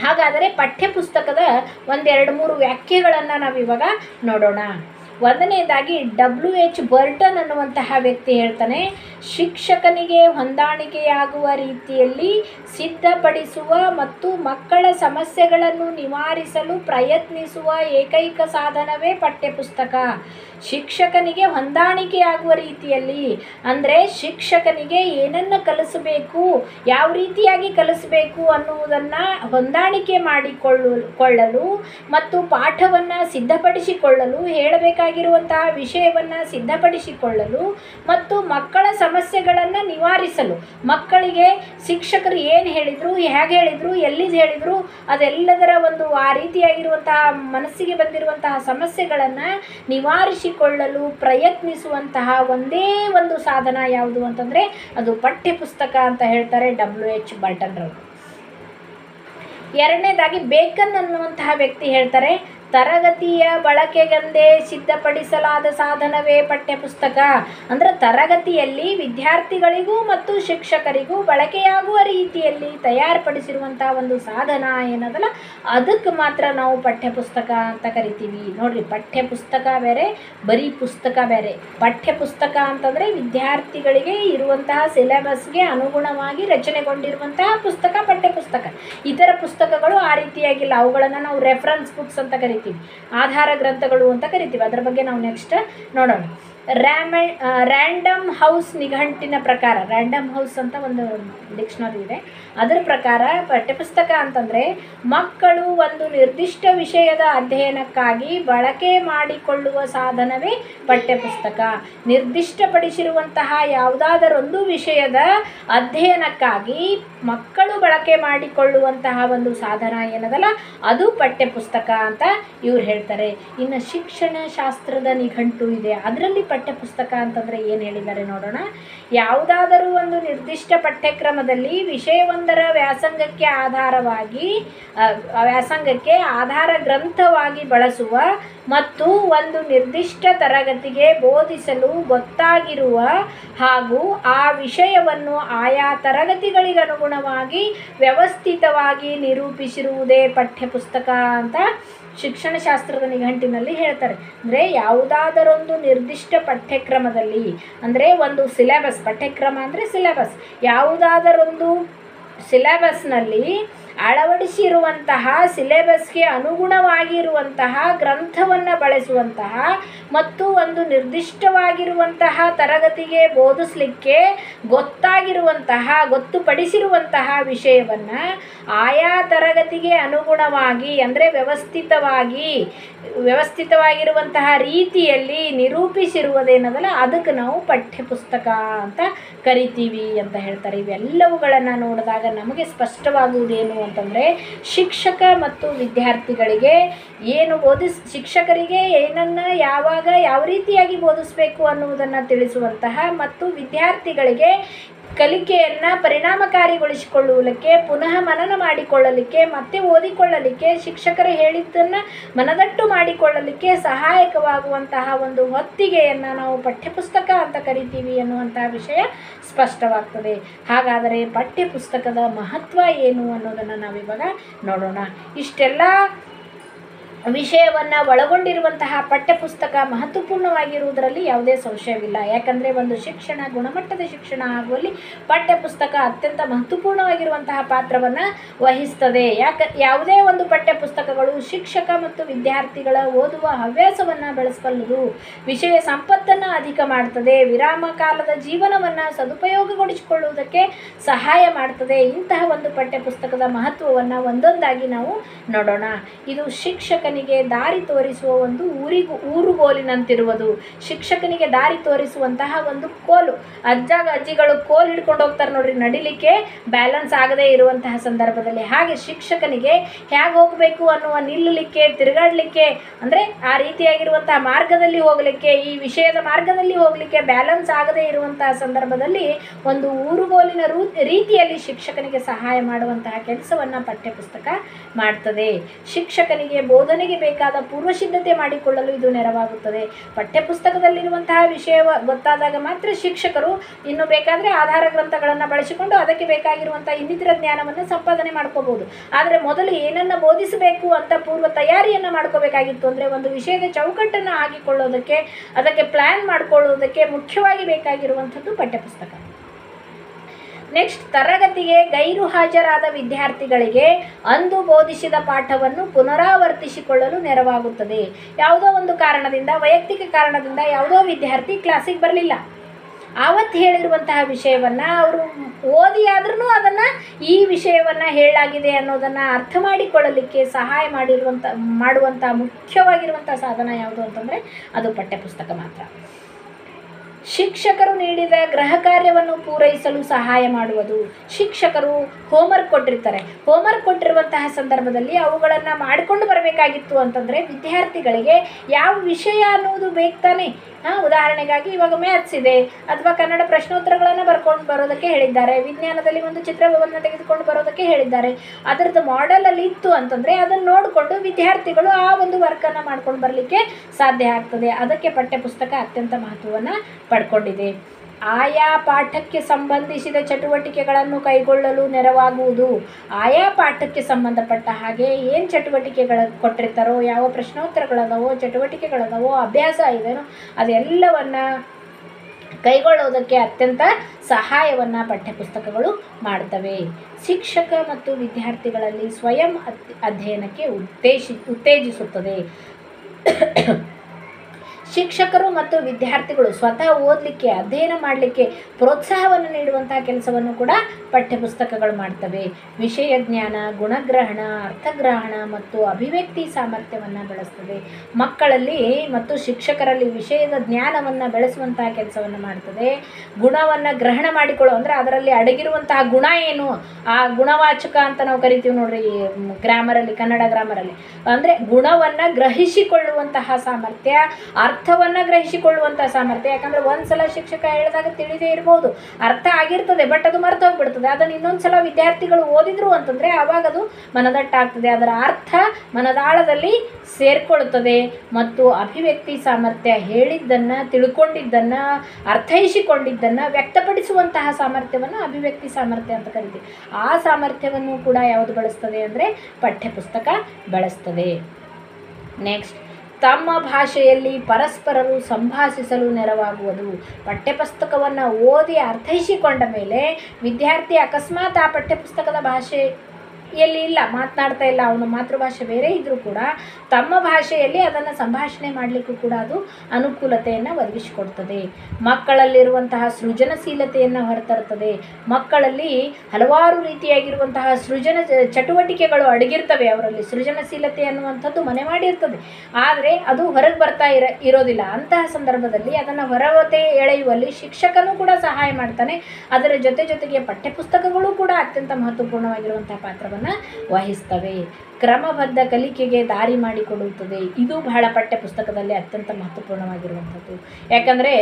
ಹಾಗಾದರೆ ಪಠ್ಯಪುಸ್ತಕದ ಒಂದೆರಡು ಮೂರು ವ್ಯಾಖ್ಯೆಗಳನ್ನು ನಾವು ಇವಾಗ ನೋಡೋಣ. ಒಂದನೇದಾಗಿ ಡಬ್ಲ್ಯೂ ಎಚ್ ಬರ್ಟನ್ ಅನ್ನುವಂತಹ ವ್ಯಕ್ತಿ ಹೇಳ್ತಾನೆ, ಶಿಕ್ಷಕನಿಗೆ ಹೊಂದಾಣಿಕೆಯಾಗುವ ರೀತಿಯಲ್ಲಿ ಸಿದ್ಧಪಡಿಸುವ ಮತ್ತು ಮಕ್ಕಳ ಸಮಸ್ಯೆಗಳನ್ನು ನಿವಾರಿಸಲು ಪ್ರಯತ್ನಿಸುವ ಏಕೈಕ ಸಾಧನವೇ ಪಠ್ಯಪುಸ್ತಕ. ಶಿಕ್ಷಕನಿಗೆ ಹೊಂದಾಣಿಕೆಯಾಗುವ ರೀತಿಯಲ್ಲಿ, ಅಂದರೆ ಶಿಕ್ಷಕನಿಗೆ ಏನನ್ನು ಕಲಿಸಬೇಕು, ಯಾವ ರೀತಿಯಾಗಿ ಕಲಿಸಬೇಕು ಅನ್ನುವುದನ್ನು ಹೊಂದಾಣಿಕೆ ಮಾಡಿಕೊಳ್ಳು, ಕೊಳ್ಳಲು ಮತ್ತು ಪಾಠವನ್ನು ಸಿದ್ಧಪಡಿಸಿಕೊಳ್ಳಲು ಹೇಳಬೇಕಾಗಿರುವಂತಹ ವಿಷಯವನ್ನು ಸಿದ್ಧಪಡಿಸಿಕೊಳ್ಳಲು ಮತ್ತು ಮಕ್ಕಳ ಸಮಸ್ಯೆಗಳನ್ನು ನಿವಾರಿಸಲು. ಮಕ್ಕಳಿಗೆ ಶಿಕ್ಷಕರು ಏನು ಹೇಳಿದರು ಹೇಗೆ ಹೇಳಿದರು ಎಲ್ಲಿ ಹೇಳಿದರು, ಅದೆಲ್ಲದರ ಒಂದು ಆ ರೀತಿಯಾಗಿರುವಂತಹ ಮನಸ್ಸಿಗೆ ಬಂದಿರುವಂತಹ ಸಮಸ್ಯೆಗಳನ್ನು ನಿವಾರಿಸಿಕೊಳ್ಳಲು ಪ್ರಯತ್ನಿಸುವಂತಹ ಒಂದೇ ಒಂದು ಸಾಧನ ಯಾವುದು ಅಂತಂದರೆ ಅದು ಪಠ್ಯಪುಸ್ತಕ ಅಂತ ಹೇಳ್ತಾರೆ ಡಬ್ಲ್ಯೂ ಎಚ್ ಬರ್ಟನ್ರವರು ಎರಡನೇದಾಗಿ ಬೇಕನ್ ಅನ್ನುವಂತಹ ವ್ಯಕ್ತಿ ಹೇಳ್ತಾರೆ ತರಗತಿಯ ಬಳಕೆಗೆಂದೇ ಸಿದ್ಧಪಡಿಸಲಾದ ಸಾಧನವೇ ಪಠ್ಯಪುಸ್ತಕ. ಅಂದರೆ ತರಗತಿಯಲ್ಲಿ ವಿದ್ಯಾರ್ಥಿಗಳಿಗೂ ಮತ್ತು ಶಿಕ್ಷಕರಿಗೂ ಬಳಕೆಯಾಗುವ ರೀತಿಯಲ್ಲಿ ತಯಾರುಪಡಿಸಿರುವಂಥ ಒಂದು ಸಾಧನ ಏನದಲ್ಲ, ಅದಕ್ಕೆ ಮಾತ್ರ ನಾವು ಪಠ್ಯಪುಸ್ತಕ ಅಂತ ಕರಿತೀವಿ. ನೋಡ್ರಿ, ಪಠ್ಯಪುಸ್ತಕ ಬೇರೆ, ಬರೀ ಪುಸ್ತಕ ಬೇರೆ. ಪಠ್ಯಪುಸ್ತಕ ಅಂತಂದರೆ ವಿದ್ಯಾರ್ಥಿಗಳಿಗೆ ಇರುವಂತಹ ಸಿಲೆಬಸ್ಗೆ ಅನುಗುಣವಾಗಿ ರಚನೆಗೊಂಡಿರುವಂತಹ ಪುಸ್ತಕ, ಪಠ್ಯಪುಸ್ತಕ. ಇತರ ಪುಸ್ತಕಗಳು ಆ ರೀತಿಯಾಗಿಲ್ಲ. ಅವುಗಳನ್ನು ನಾವು ರೆಫರೆನ್ಸ್ ಬುಕ್ಸ್ ಅಂತ ಕರಿತೀವಿ. ಆಧಾರ ಗ್ರಂಥಗಳು ಅಂತ ಕರಿತೀವಿ. ಅದರ ಬಗ್ಗೆ ನಾವು ನೆಕ್ಸ್ಟ್ ನೋಡೋಣ. ರ್ಯಾಮ ರ್ಯಾಂಡಮ್ ಹೌಸ್ ನಿಘಂಟಿನ ಪ್ರಕಾರ ರ್ಯಾಂಡಮ್ ಹೌಸ್ ಅಂತ ಒಂದು ಡಿಕ್ಷನರಿ ಇದೆ. ಅದರ ಪ್ರಕಾರ ಪಠ್ಯಪುಸ್ತಕ ಅಂತಂದರೆ, ಮಕ್ಕಳು ಒಂದು ನಿರ್ದಿಷ್ಟ ವಿಷಯದ ಅಧ್ಯಯನಕ್ಕಾಗಿ ಬಳಕೆ ಮಾಡಿಕೊಳ್ಳುವ ಸಾಧನವೇ ಪಠ್ಯಪುಸ್ತಕ. ನಿರ್ದಿಷ್ಟಪಡಿಸಿರುವಂತಹ ಯಾವುದಾದರೊಂದು ವಿಷಯದ ಅಧ್ಯಯನಕ್ಕಾಗಿ ಮಕ್ಕಳು ಬಳಕೆ ಮಾಡಿಕೊಳ್ಳುವಂತಹ ಒಂದು ಸಾಧನ ಏನದಲ್ಲ, ಅದು ಪಠ್ಯಪುಸ್ತಕ ಅಂತ ಇವ್ರು ಹೇಳ್ತಾರೆ. ಇನ್ನು ಶಿಕ್ಷಣ ಶಾಸ್ತ್ರದ ನಿಘಂಟು ಇದೆ. ಅದರಲ್ಲಿ ಪಠ್ಯಪುಸ್ತಕ ಅಂತಂದರೆ ಏನು ಹೇಳಿದ್ದಾರೆ ನೋಡೋಣ. ಯಾವುದಾದರೂ ಒಂದು ನಿರ್ದಿಷ್ಟ ಪಠ್ಯಕ್ರಮದಲ್ಲಿ ವಿಷಯವೊಂದರ ವ್ಯಾಸಂಗಕ್ಕೆ ಆಧಾರವಾಗಿ ವ್ಯಾಸಂಗಕ್ಕೆ ಆಧಾರ ಗ್ರಂಥವಾಗಿ ಬಳಸುವ ಮತ್ತು ಒಂದು ನಿರ್ದಿಷ್ಟ ತರಗತಿಗೆ ಬೋಧಿಸಲು ಗೊತ್ತಾಗಿರುವ ಹಾಗೂ ಆ ವಿಷಯವನ್ನು ಆಯಾ ತರಗತಿಗಳಿಗನುಗುಣವಾಗಿ ವ್ಯವಸ್ಥಿತವಾಗಿ ನಿರೂಪಿಸಿರುವುದೇ ಪಠ್ಯಪುಸ್ತಕ ಅಂತ ಶಿಕ್ಷಣಶಾಸ್ತ್ರದ ನಿಘಂಟಿನಲ್ಲಿ ಹೇಳ್ತಾರೆ. ಅಂದರೆ ಯಾವುದಾದರೊಂದು ನಿರ್ದಿಷ್ಟ ಪಠ್ಯಕ್ರಮದಲ್ಲಿ, ಅಂದರೆ ಒಂದು ಸಿಲೆಬಸ್ ಪಠ್ಯಕ್ರಮ ಅಂದರೆ ಸಿಲೆಬಸ್ ಯಾವುದಾದರೊಂದು ಸಿಲೆಬಸ್ನಲ್ಲಿ ಅಳವಡಿಸಿರುವಂತಹ, ಸಿಲೆಬಸ್ಗೆ ಅನುಗುಣವಾಗಿರುವಂತಹ, ಗ್ರಂಥವನ್ನು ಬಳಸುವಂತಹ ಮತ್ತು ಒಂದು ನಿರ್ದಿಷ್ಟವಾಗಿರುವಂತಹ ತರಗತಿಗೆ ಬೋಧಿಸಲಿಕ್ಕೆ ಗೊತ್ತಾಗಿರುವಂತಹ, ಗೊತ್ತುಪಡಿಸಿರುವಂತಹ ವಿಷಯವನ್ನು ಆಯಾ ತರಗತಿಗೆ ಅನುಗುಣವಾಗಿ ಅಂದರೆ ವ್ಯವಸ್ಥಿತವಾಗಿ, ವ್ಯವಸ್ಥಿತವಾಗಿರುವಂತಹ ರೀತಿಯಲ್ಲಿ ನಿರೂಪಿಸಿರುವುದೇನದಲ್ಲ ಅದಕ್ಕೆ ನಾವು ಪಠ್ಯಪುಸ್ತಕ ಅಂತ ಕರಿತೀವಿ ಅಂತ ಹೇಳ್ತಾರೆ. ಇವೆಲ್ಲವುಗಳನ್ನು ನೋಡಿದಾಗ ನಮಗೆ ಸ್ಪಷ್ಟವಾಗುವುದೇನು ಅಂತಂದರೆ ಶಿಕ್ಷಕ ಮತ್ತು ವಿದ್ಯಾರ್ಥಿಗಳಿಗೆ ಏನು ಬೋಧಿಸ್, ಶಿಕ್ಷಕರಿಗೆ ಏನನ್ನು ಯಾವಾಗ ಯಾವ ರೀತಿಯಾಗಿ ಬೋಧಿಸಬೇಕು ಅನ್ನುವುದನ್ನು ತಿಳಿಸುವಂತಹ ಮತ್ತು ವಿದ್ಯಾರ್ಥಿಗಳಿಗೆ ಕಲಿಕೆಯನ್ನು ಪರಿಣಾಮಕಾರಿಗೊಳಿಸಿಕೊಳ್ಳುವುದಕ್ಕೆ, ಪುನಃ ಮನನ ಮಾಡಿಕೊಳ್ಳಲಿಕ್ಕೆ, ಮತ್ತೆ ಓದಿಕೊಳ್ಳಲಿಕ್ಕೆ ಶಿಕ್ಷಕರು ಹೇಳಿದ್ದನ್ನು ಮನದಟ್ಟು ಮಾಡಿಕೊಳ್ಳಲಿಕ್ಕೆ ಸಹಾಯಕವಾಗುವಂತಹ ಒಂದು ಹೊತ್ತಿಗೆಯನ್ನ ನಾವು ಪಠ್ಯಪುಸ್ತಕ ಅಂತ ಕರಿತೀವಿ ಎನ್ನುವಂತಹ ವಿಷಯ ಸ್ಪಷ್ಟವಾಗ್ತದೆ. ಹಾಗಾದರೆ ಪಠ್ಯಪುಸ್ತಕದ ಮಹತ್ವ ಏನು ಅನ್ನೋದನ್ನು ನಾವಿವಾಗ ನೋಡೋಣ. ಇಷ್ಟೆಲ್ಲ ವಿಷಯವನ್ನು ಒಳಗೊಂಡಿರುವಂತಹ ಪಠ್ಯಪುಸ್ತಕ ಮಹತ್ವಪೂರ್ಣವಾಗಿರುವುದರಲ್ಲಿ ಯಾವುದೇ ಸಂಶಯವಿಲ್ಲ. ಯಾಕಂದರೆ ಒಂದು ಶಿಕ್ಷಣ, ಗುಣಮಟ್ಟದ ಶಿಕ್ಷಣ ಆಗುವಲ್ಲಿ ಪಠ್ಯಪುಸ್ತಕ ಅತ್ಯಂತ ಮಹತ್ವಪೂರ್ಣವಾಗಿರುವಂತಹ ಪಾತ್ರವನ್ನು ವಹಿಸ್ತದೆ. ಯಾಕ, ಯಾವುದೇ ಒಂದು ಪಠ್ಯಪುಸ್ತಕಗಳು ಶಿಕ್ಷಕ ಮತ್ತು ವಿದ್ಯಾರ್ಥಿಗಳ ಓದುವ ಹವ್ಯಾಸವನ್ನು ಬೆಳೆಸಬಲ್ಲದು ವಿಷಯ ಸಂಪತ್ತನ್ನು ಅಧಿಕ ಮಾಡ್ತದೆ, ವಿರಾಮ ಕಾಲದ ಜೀವನವನ್ನು ಸದುಪಯೋಗಗೊಳಿಸಿಕೊಳ್ಳುವುದಕ್ಕೆ ಸಹಾಯ ಮಾಡ್ತದೆ. ಇಂತಹ ಒಂದು ಪಠ್ಯಪುಸ್ತಕದ ಮಹತ್ವವನ್ನು ಒಂದೊಂದಾಗಿ ನಾವು ನೋಡೋಣ. ಇದು ಶಿಕ್ಷಕನಿಗೆ ಶಿಕ್ಷಕನಿಗೆ ದಾರಿ ತೋರಿಸುವ ಒಂದು ಊರಿಗೂ ಊರುಗೋಲಿನಂತಿರುವುದು ಶಿಕ್ಷಕನಿಗೆ ದಾರಿ ತೋರಿಸುವಂತಹ ಒಂದು ಕೋಲು. ಅಜ್ಜಾಗ ಅಜ್ಜಿಗಳು ಕೋಲು ಹಿಡ್ಕೊಂಡು ಹೋಗ್ತಾರೆ ನೋಡ್ರಿ, ನಡಿಲಿಕ್ಕೆ ಬ್ಯಾಲೆನ್ಸ್ ಆಗದೇ ಇರುವಂತಹ ಸಂದರ್ಭದಲ್ಲಿ. ಹಾಗೆ ಶಿಕ್ಷಕನಿಗೆ ಹೇಗೆ ಹೋಗಬೇಕು ಅನ್ನುವ ನಿಲ್ಲಲಿಕ್ಕೆ, ತಿರುಗಾಡಲಿಕ್ಕೆ, ಅಂದರೆ ಆ ರೀತಿಯಾಗಿರುವಂತಹ ಮಾರ್ಗದಲ್ಲಿ ಹೋಗಲಿಕ್ಕೆ, ಈ ವಿಷಯದ ಮಾರ್ಗದಲ್ಲಿ ಹೋಗಲಿಕ್ಕೆ ಬ್ಯಾಲೆನ್ಸ್ ಆಗದೇ ಇರುವಂತಹ ಸಂದರ್ಭದಲ್ಲಿ ಒಂದು ಊರುಗೋಲಿನ ರೀತಿಯಲ್ಲಿ ಶಿಕ್ಷಕನಿಗೆ ಸಹಾಯ ಮಾಡುವಂತಹ ಕೆಲಸವನ್ನು ಪಠ್ಯಪುಸ್ತಕ ಮಾಡ್ತದೆ. ಶಿಕ್ಷಕನಿಗೆ ಬೋಧನೆಗೆ ಬೇಕಾದ ಪೂರ್ವಸಿದ್ಧತೆ ಮಾಡಿಕೊಳ್ಳಲು ಇದು ನೆರವಾಗುತ್ತದೆ. ಪಠ್ಯಪುಸ್ತಕದಲ್ಲಿರುವಂತಹ ವಿಷಯ ಗೊತ್ತಾದಾಗ ಮಾತ್ರ ಶಿಕ್ಷಕರು ಇನ್ನು ಬೇಕಾದರೆ ಆಧಾರ ಗ್ರಂಥಗಳನ್ನು ಬಳಸಿಕೊಂಡು ಅದಕ್ಕೆ ಬೇಕಾಗಿರುವಂಥ ಇನ್ನಿತರ ಜ್ಞಾನವನ್ನು ಸಂಪಾದನೆ ಮಾಡ್ಕೋಬಹುದು. ಆದರೆ ಮೊದಲು ಏನನ್ನು ಬೋಧಿಸಬೇಕು ಅಂತ ಪೂರ್ವ ತಯಾರಿಯನ್ನು ಮಾಡ್ಕೋಬೇಕಾಗಿತ್ತು. ಅಂದರೆ ಒಂದು ವಿಷಯದ ಚೌಕಟ್ಟನ್ನು ಹಾಕಿಕೊಳ್ಳೋದಕ್ಕೆ ಅದಕ್ಕೆ ಪ್ಲ್ಯಾನ್ ಮಾಡ್ಕೊಳ್ಳೋದಕ್ಕೆ ಮುಖ್ಯವಾಗಿ ಬೇಕಾಗಿರುವಂಥದ್ದು ಪಠ್ಯಪುಸ್ತಕ. ನೆಕ್ಸ್ಟ್ ತರಗತಿಗೆ ಗೈರು ಹಾಜರಾದ ವಿದ್ಯಾರ್ಥಿಗಳಿಗೆ ಅಂದು ಬೋಧಿಸಿದ ಪಾಠವನ್ನು ಪುನರಾವರ್ತಿಸಿಕೊಳ್ಳಲು ನೆರವಾಗುತ್ತದೆ. ಯಾವುದೋ ಒಂದು ಕಾರಣದಿಂದ, ವೈಯಕ್ತಿಕ ಕಾರಣದಿಂದ ಯಾವುದೋ ವಿದ್ಯಾರ್ಥಿ ಕ್ಲಾಸಿಗೆ ಬರಲಿಲ್ಲ. ಆವತ್ತು ಹೇಳಿರುವಂತಹ ವಿಷಯವನ್ನು ಅವರು ಓದಿ ಆದ್ರೂ ಅದನ್ನು ಈ ವಿಷಯವನ್ನು ಹೇಳಲಾಗಿದೆ ಅನ್ನೋದನ್ನು ಅರ್ಥ ಮಾಡಿಕೊಳ್ಳಲಿಕ್ಕೆ ಸಹಾಯ ಮಾಡಿರುವಂಥ ಮಾಡುವಂಥ ಮುಖ್ಯವಾಗಿರುವಂಥ ಸಾಧನ ಯಾವುದು ಅಂತಂದರೆ ಅದು ಪಠ್ಯಪುಸ್ತಕ ಮಾತ್ರ. ಶಿಕ್ಷಕರು ನೀಡಿದ ಗೃಹ ಕಾರ್ಯವನ್ನು ಪೂರೈಸಲು ಸಹಾಯ ಮಾಡುವುದು. ಶಿಕ್ಷಕರು ಹೋಮ್ವರ್ಕ್ ಕೊಟ್ಟಿರ್ತಾರೆ. ಹೋಮ್ವರ್ಕ್ ಕೊಟ್ಟಿರುವಂತಹ ಸಂದರ್ಭದಲ್ಲಿ ಅವುಗಳನ್ನು ಮಾಡಿಕೊಂಡು ಬರಬೇಕಾಗಿತ್ತು ಅಂತಂದರೆ ವಿದ್ಯಾರ್ಥಿಗಳಿಗೆ ಯಾವ ವಿಷಯ ಅನ್ನುವುದು ಬೇಕಾನೆ ಹಾಂ ಉದಾಹರಣೆಗಾಗಿ ಇವಾಗ ಮ್ಯಾಥ್ಸ್ ಇದೆ. ಅಥವಾ ಕನ್ನಡ ಪ್ರಶ್ನೋತ್ತರಗಳನ್ನು ಬರ್ಕೊಂಡು ಬರೋದಕ್ಕೆ ಹೇಳಿದ್ದಾರೆ. ವಿಜ್ಞಾನದಲ್ಲಿ ಒಂದು ಚಿತ್ರವನ್ನು ತೆಗೆದುಕೊಂಡು ಬರೋದಕ್ಕೆ ಹೇಳಿದ್ದಾರೆ. ಅದರದ್ದು ಮಾಡೆಲಲ್ಲಿ ಇತ್ತು ಅಂತಂದರೆ ಅದನ್ನು ನೋಡಿಕೊಂಡು ವಿದ್ಯಾರ್ಥಿಗಳು ಆ ಒಂದು ವರ್ಕನ್ನು ಮಾಡ್ಕೊಂಡು ಬರಲಿಕ್ಕೆ ಸಾಧ್ಯ ಆಗ್ತದೆ. ಅದಕ್ಕೆ ಪಠ್ಯಪುಸ್ತಕ ಅತ್ಯಂತ ಮಹತ್ವವನ್ನು ಪಡ್ಕೊಂಡಿದೆ. ಆಯಾ ಪಾಠಕ್ಕೆ ಸಂಬಂಧಿಸಿದ ಚಟುವಟಿಕೆಗಳನ್ನು ಕೈಗೊಳ್ಳಲು ನೆರವಾಗುವುದು. ಆಯಾ ಪಾಠಕ್ಕೆ ಸಂಬಂಧಪಟ್ಟ ಹಾಗೆ ಏನು ಚಟುವಟಿಕೆಗಳ ಕೊಟ್ಟಿರ್ತಾರೋ, ಯಾವ ಪ್ರಶ್ನೋತ್ತರಗಳದಾವೋ, ಚಟುವಟಿಕೆಗಳದಾವೋ, ಅಭ್ಯಾಸ ಇದೆಯೋ ಅದೆಲ್ಲವನ್ನು ಕೈಗೊಳ್ಳೋದಕ್ಕೆ ಅತ್ಯಂತ ಸಹಾಯವನ್ನು ಪಠ್ಯಪುಸ್ತಕಗಳು ಮಾಡ್ತವೆ. ಶಿಕ್ಷಕ ಮತ್ತು ವಿದ್ಯಾರ್ಥಿಗಳಲ್ಲಿ ಸ್ವಯಂ ಅಧ್ಯಯನಕ್ಕೆ ಉತ್ತೇಜಿ, ಉತ್ತೇಜಿಸುತ್ತದೆ. ಶಿಕ್ಷಕರು ಮತ್ತು ವಿದ್ಯಾರ್ಥಿಗಳು ಸ್ವತಃ ಓದಲಿಕ್ಕೆ, ಅಧ್ಯಯನ ಮಾಡಲಿಕ್ಕೆ ಪ್ರೋತ್ಸಾಹವನ್ನು ನೀಡುವಂತಹ ಕೆಲಸವನ್ನು ಕೂಡ ಪಠ್ಯಪುಸ್ತಕಗಳು ಮಾಡ್ತವೆ. ವಿಷಯ ಜ್ಞಾನ, ಗುಣಗ್ರಹಣ, ಅರ್ಥಗ್ರಹಣ ಮತ್ತು ಅಭಿವ್ಯಕ್ತಿ ಸಾಮರ್ಥ್ಯವನ್ನು ಬೆಳೆಸ್ತದೆ. ಮಕ್ಕಳಲ್ಲಿ ಮತ್ತು ಶಿಕ್ಷಕರಲ್ಲಿ ವಿಷಯದ ಜ್ಞಾನವನ್ನು ಬೆಳೆಸುವಂತಹ ಕೆಲಸವನ್ನು ಮಾಡ್ತದೆ. ಗುಣವನ್ನು ಗ್ರಹಣ ಮಾಡಿಕೊಳ್ಳೋ, ಅಂದರೆ ಅದರಲ್ಲಿ ಅಡಗಿರುವಂತಹ ಗುಣ ಏನು? ಆ ಗುಣವಾಚಕ ಅಂತ ನಾವು ಕರಿತೀವಿ ನೋಡ್ರಿ ಗ್ರಾಮರಲ್ಲಿ, ಕನ್ನಡ ಗ್ರಾಮರಲ್ಲಿ. ಅಂದರೆ ಗುಣವನ್ನು ಗ್ರಹಿಸಿಕೊಳ್ಳುವಂತಹ ಸಾಮರ್ಥ್ಯ ಅರ್ಥವನ್ನು ಗ್ರಹಿಸಿಕೊಳ್ಳುವಂಥ ಸಾಮರ್ಥ್ಯ. ಯಾಕಂದರೆ ಒಂದ್ಸಲ ಶಿಕ್ಷಕ ಹೇಳಿದಾಗ ತಿಳಿದೇ ಇರ್ಬೋದು. ಅರ್ಥ ಆಗಿರ್ತದೆ ಬಟ್ ಅದು ಮರೆತು ಹೋಗ್ಬಿಡ್ತದೆ ಅದನ್ನು ಇನ್ನೊಂದು ಸಲ ವಿದ್ಯಾರ್ಥಿಗಳು ಓದಿದ್ರು ಅಂತಂದರೆ ಆವಾಗ ಅದು ಮನದಟ್ಟಾಗ್ತದೆ. ಅದರ ಅರ್ಥ ಮನದಾಳದಲ್ಲಿ ಸೇರ್ಕೊಳ್ತದೆ. ಮತ್ತು ಅಭಿವ್ಯಕ್ತಿ ಸಾಮರ್ಥ್ಯ ಹೇಳಿದ್ದನ್ನು, ತಿಳ್ಕೊಂಡಿದ್ದನ್ನು, ಅರ್ಥೈಸಿಕೊಂಡಿದ್ದನ್ನು ವ್ಯಕ್ತಪಡಿಸುವಂತಹ ಸಾಮರ್ಥ್ಯವನ್ನು ಅಭಿವ್ಯಕ್ತಿ ಸಾಮರ್ಥ್ಯ ಅಂತ ಕರಿತೀವಿ. ಆ ಸಾಮರ್ಥ್ಯವನ್ನು ಕೂಡ ಯಾವುದು ಬಳಸ್ತದೆ ಅಂದರೆ ಪಠ್ಯಪುಸ್ತಕ ಬಳಸ್ತದೆ. ನೆಕ್ಸ್ಟ್ ತಮ್ಮ ಭಾಷೆಯಲ್ಲಿ ಪರಸ್ಪರರು ಸಂಭಾಷಿಸಲು ನೆರವಾಗುವುದು. ಪಠ್ಯಪುಸ್ತಕವನ್ನು ಓದಿ ಅರ್ಥೈಸಿಕೊಂಡ ಮೇಲೆ ವಿದ್ಯಾರ್ಥಿ ಅಕಸ್ಮಾತ್ ಆ ಪಠ್ಯಪುಸ್ತಕದ ಭಾಷೆ ಎಲ್ಲಿ ಇಲ್ಲ, ಮಾತನಾಡ್ತಾ ಇಲ್ಲ, ಅವನ ಮಾತೃಭಾಷೆ ಬೇರೆ ಇದ್ದರೂ ಕೂಡ ತಮ್ಮ ಭಾಷೆಯಲ್ಲಿ ಅದನ್ನು ಸಂಭಾಷಣೆ ಮಾಡಲಿಕ್ಕೂ ಕೂಡ ಅದು ಅನುಕೂಲತೆಯನ್ನು ಒದಗಿಸಿಕೊಡ್ತದೆ. ಮಕ್ಕಳಲ್ಲಿರುವಂತಹ ಸೃಜನಶೀಲತೆಯನ್ನು ಹೊರತರ್ತದೆ ಮಕ್ಕಳಲ್ಲಿ ಹಲವಾರು ರೀತಿಯಾಗಿರುವಂತಹ ಸೃಜನ, ಚಟುವಟಿಕೆಗಳು ಅಡಗಿರ್ತವೆ. ಅವರಲ್ಲಿ ಸೃಜನಶೀಲತೆ ಅನ್ನುವಂಥದ್ದು ಮನೆ ಮಾಡಿರ್ತದೆ. ಆದರೆ ಅದು ಹೊರಗೆ ಬರ್ತಾ ಇರ, ಇರೋದಿಲ್ಲ. ಅಂತಹ ಸಂದರ್ಭದಲ್ಲಿ ಅದನ್ನು ಹೊರವತೆ ಎಳೆಯುವಲ್ಲಿ ಶಿಕ್ಷಕನೂ ಕೂಡ ಸಹಾಯ ಮಾಡ್ತಾನೆ. ಅದರ ಜೊತೆ ಜೊತೆಗೆ ಪಠ್ಯಪುಸ್ತಕಗಳು ಕೂಡ ಅತ್ಯಂತ ಮಹತ್ವಪೂರ್ಣವಾಗಿರುವಂತಹ ಪಾತ್ರವನ್ನು ವಹಿಸ್ತವೆ ಕ್ರಮಬದ್ಧ ಕಲಿಕೆಗೆ ದಾರಿ ಮಾಡಿಕೊಡುತ್ತದೆ. ಇದು ಬಹಳ ಪಠ್ಯ ಪುಸ್ತಕದಲ್ಲಿ ಅತ್ಯಂತ ಮಹತ್ವಪೂರ್ಣವಾಗಿರುವಂಥದ್ದು. ಯಾಕಂದರೆ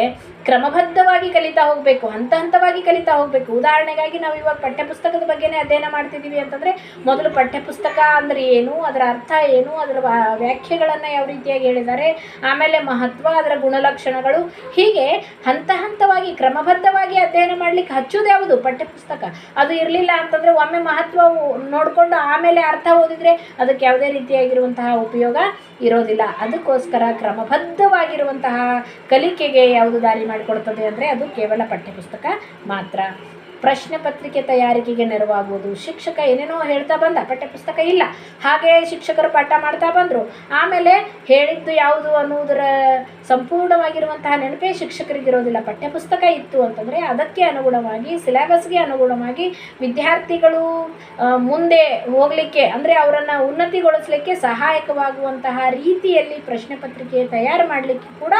ಕ್ರಮಬದ್ಧವಾಗಿ ಕಲಿತಾ ಹೋಗಬೇಕು, ಹಂತ ಹಂತವಾಗಿ ಕಲಿತಾ ಹೋಗಬೇಕು. ಉದಾಹರಣೆಗಾಗಿ ನಾವು ಇವಾಗ ಪಠ್ಯಪುಸ್ತಕದ ಬಗ್ಗೆನೇ ಅಧ್ಯಯನ ಮಾಡ್ತಿದ್ದೀವಿ ಅಂತಂದರೆ, ಮೊದಲು ಪಠ್ಯಪುಸ್ತಕ ಅಂದರೆ ಏನು, ಅದರ ಅರ್ಥ ಏನು, ಅದರ ವ್ಯಾಖ್ಯೆಗಳನ್ನು ಯಾವ ರೀತಿಯಾಗಿ ಹೇಳಿದ್ದಾರೆ, ಆಮೇಲೆ ಮಹತ್ವ, ಅದರ ಗುಣಲಕ್ಷಣಗಳು, ಹೀಗೆ ಹಂತ ಹಂತವಾಗಿ ಕ್ರಮಬದ್ಧವಾಗಿ ಅಧ್ಯಯನ ಮಾಡಲಿಕ್ಕೆ ಹಚ್ಚೋದು ಯಾವುದು? ಪಠ್ಯಪುಸ್ತಕ. ಅದು ಇರಲಿಲ್ಲ ಅಂತಂದರೆ ಒಮ್ಮೆ ಮಹತ್ವ ನೋಡಿಕೊಂಡು ಆಮೇಲೆ ಅರ್ಥ ಓದಿದರೆ ಅದಕ್ಕೆ ಯಾವುದೇ ರೀತಿಯಾಗಿರುವಂತಹ ಉಪಯೋಗ ಇರೋದಿಲ್ಲ. ಅದಕ್ಕೋಸ್ಕರ ಕ್ರಮಬದ್ಧವಾಗಿರುವಂತಹ ಕಲಿಕೆಗೆ ಯಾವುದು ದಾರಿ ಮಾಡಿಕೊಡ್ತದೆ ಅಂದರೆ ಅದು ಕೇವಲ ಪಠ್ಯಪುಸ್ತಕ ಮಾತ್ರ. ಪ್ರಶ್ನೆ ಪತ್ರಿಕೆ ತಯಾರಿಕೆಗೆ ನೆರವಾಗುವುದು. ಶಿಕ್ಷಕ ಏನೇನೋ ಹೇಳ್ತಾ ಬಂದ, ಪಠ್ಯಪುಸ್ತಕ ಇಲ್ಲ. ಹಾಗೆ ಶಿಕ್ಷಕರು ಪಾಠ ಮಾಡ್ತಾ ಬಂದರು. ಆಮೇಲೆ ಹೇಳಿದ್ದು ಯಾವುದು ಅನ್ನುವುದರ ಸಂಪೂರ್ಣವಾಗಿರುವಂತಹ ನೆನಪೇ ಶಿಕ್ಷಕರಿಗಿರೋದಿಲ್ಲ. ಪಠ್ಯಪುಸ್ತಕ ಇತ್ತು ಅಂತಂದರೆ ಅದಕ್ಕೆ ಅನುಗುಣವಾಗಿ, ಸಿಲೆಬಸ್ಗೆ ಅನುಗುಣವಾಗಿ ವಿದ್ಯಾರ್ಥಿಗಳು ಮುಂದೆ ಹೋಗಲಿಕ್ಕೆ, ಅಂದರೆ ಅವರನ್ನು ಉನ್ನತಿಗೊಳಿಸಲಿಕ್ಕೆ ಸಹಾಯಕವಾಗುವಂತಹ ರೀತಿಯಲ್ಲಿ ಪ್ರಶ್ನೆ ಪತ್ರಿಕೆ ತಯಾರು ಮಾಡಲಿಕ್ಕೆ ಕೂಡ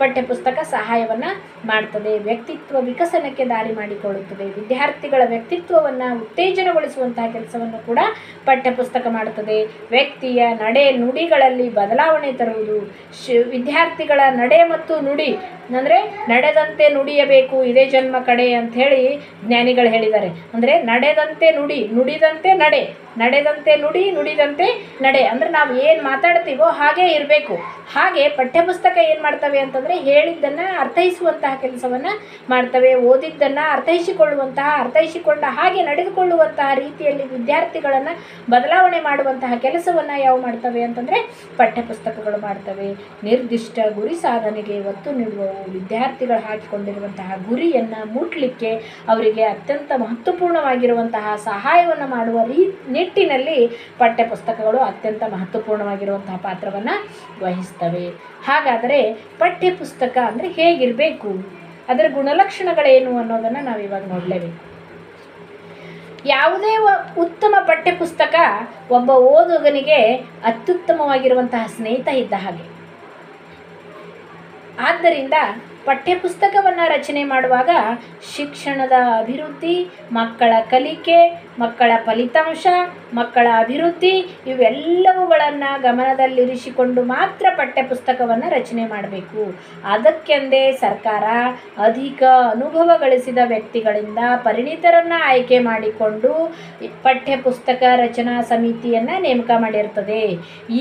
ಪಠ್ಯಪುಸ್ತಕ ಸಹಾಯವನ್ನು ಮಾಡ್ತದೆ. ವ್ಯಕ್ತಿತ್ವ ವಿಕಸನಕ್ಕೆ ದಾರಿ ಮಾಡಿಕೊಳ್ಳುತ್ತದೆ ವಿದ್ಯಾರ್ಥಿಗಳ ವ್ಯಕ್ತಿತ್ವವನ್ನು ಉತ್ತೇಜನಗೊಳಿಸುವಂತಹ ಕೆಲಸವನ್ನು ಕೂಡ ಪಠ್ಯಪುಸ್ತಕ ಮಾಡುತ್ತದೆ. ವ್ಯಕ್ತಿಯ ನಡೆ ನುಡಿಗಳಲ್ಲಿ ಬದಲಾವಣೆ ತರುವುದು. ಶ್, ವಿದ್ಯಾರ್ಥಿಗಳ ನಡೆ ಮತ್ತು ನುಡಿ, ಅಂದರೆ ನಡೆದಂತೆ ನುಡಿಯಬೇಕು, ಇದೇ ಜನ್ಮ ಕಡೆ ಅಂಥೇಳಿ ಜ್ಞಾನಿಗಳು ಹೇಳಿದ್ದಾರೆ. ಅಂದರೆ ನಡೆದಂತೆ ನುಡಿ, ನುಡಿದಂತೆ ನಡೆ, ನಡೆದಂತೆ ನುಡಿ, ನುಡಿದಂತೆ ನಡೆ. ಅಂದರೆ ನಾವು ಏನು ಮಾತಾಡ್ತೀವೋ ಹಾಗೇ ಇರಬೇಕು. ಹಾಗೆ ಪಠ್ಯಪುಸ್ತಕ ಏನು ಮಾಡ್ತವೆ ಅಂತಂದರೆ ಹೇಳಿದ್ದನ್ನು ಅರ್ಥೈಸುವಂತಹ ಕೆಲಸವನ್ನು ಮಾಡ್ತವೆ, ಓದಿದ್ದನ್ನು ಅರ್ಥೈಸಿಕೊಳ್ಳುವಂತಹ, ಅರ್ಥೈಸಿಕೊಂಡ ಹಾಗೆ ನಡೆದುಕೊಳ್ಳುವಂತಹ ರೀತಿಯಲ್ಲಿ ವಿದ್ಯಾರ್ಥಿಗಳನ್ನು ಬದಲಾವಣೆ ಮಾಡುವಂತಹ ಕೆಲಸವನ್ನು ಯಾವ ಮಾಡ್ತವೆ ಅಂತಂದರೆ ಪಠ್ಯಪುಸ್ತಕಗಳು ಮಾಡ್ತವೆ. ನಿರ್ದಿಷ್ಟ ಗುರಿ ಸಾಧನೆಗೆ ಒತ್ತು ನೀಡುವವು ವಿದ್ಯಾರ್ಥಿಗಳು ಹಾಕಿಕೊಂಡಿರುವಂತಹ ಗುರಿಯನ್ನು ಮುಟ್ಲಿಕ್ಕೆ ಅವರಿಗೆ ಅತ್ಯಂತ ಮಹತ್ವಪೂರ್ಣವಾಗಿರುವಂತಹ ಸಹಾಯವನ್ನು ಮಾಡುವ ರೀ, ನಿಟ್ಟಿನಲ್ಲಿ ಪಠ್ಯಪುಸ್ತಕಗಳು ಅತ್ಯಂತ ಮಹತ್ವಪೂರ್ಣವಾಗಿರುವಂತಹ ಪಾತ್ರವನ್ನು ವಹಿಸ್ತವೆ. ಹಾಗಾದರೆ ಪಠ್ಯಪುಸ್ತಕ ಅಂದರೆ ಹೇಗಿರಬೇಕು, ಅದರ ಗುಣಲಕ್ಷಣಗಳೇನು ಅನ್ನೋದನ್ನು ನಾವು ಇವಾಗ ನೋಡಲೇಬೇಕು. ಯಾವುದೇ ಉತ್ತಮ ಪಠ್ಯಪುಸ್ತಕ ಒಬ್ಬ ಓದುಗನಿಗೆ ಅತ್ಯುತ್ತಮವಾಗಿರುವಂತಹ ಸ್ನೇಹಿತ ಇದ್ದ ಹಾಗೆ. ಆದ್ದರಿಂದ ಪಠ್ಯಪುಸ್ತಕವನ್ನು ರಚನೆ ಮಾಡುವಾಗ ಶಿಕ್ಷಣದ ಅಭಿವೃದ್ಧಿ, ಮಕ್ಕಳ ಕಲಿಕೆ ಮಕ್ಕಳ ಫಲಿತಾಂಶ, ಮಕ್ಕಳ ಅಭಿವೃದ್ಧಿ, ಇವೆಲ್ಲವುಗಳನ್ನು ಗಮನದಲ್ಲಿರಿಸಿಕೊಂಡು ಮಾತ್ರ ಪಠ್ಯಪುಸ್ತಕವನ್ನು ರಚನೆ ಮಾಡಬೇಕು. ಅದಕ್ಕೆಂದೇ ಸರ್ಕಾರ ಅಧಿಕ ಅನುಭವ ಗಳಿಸಿದ ವ್ಯಕ್ತಿಗಳಿಂದ ಪರಿಣಿತರನ್ನು ಆಯ್ಕೆ ಮಾಡಿಕೊಂಡು ಪಠ್ಯಪುಸ್ತಕ ರಚನಾ ಸಮಿತಿಯನ್ನು ನೇಮಕ ಮಾಡಿರ್ತದೆ.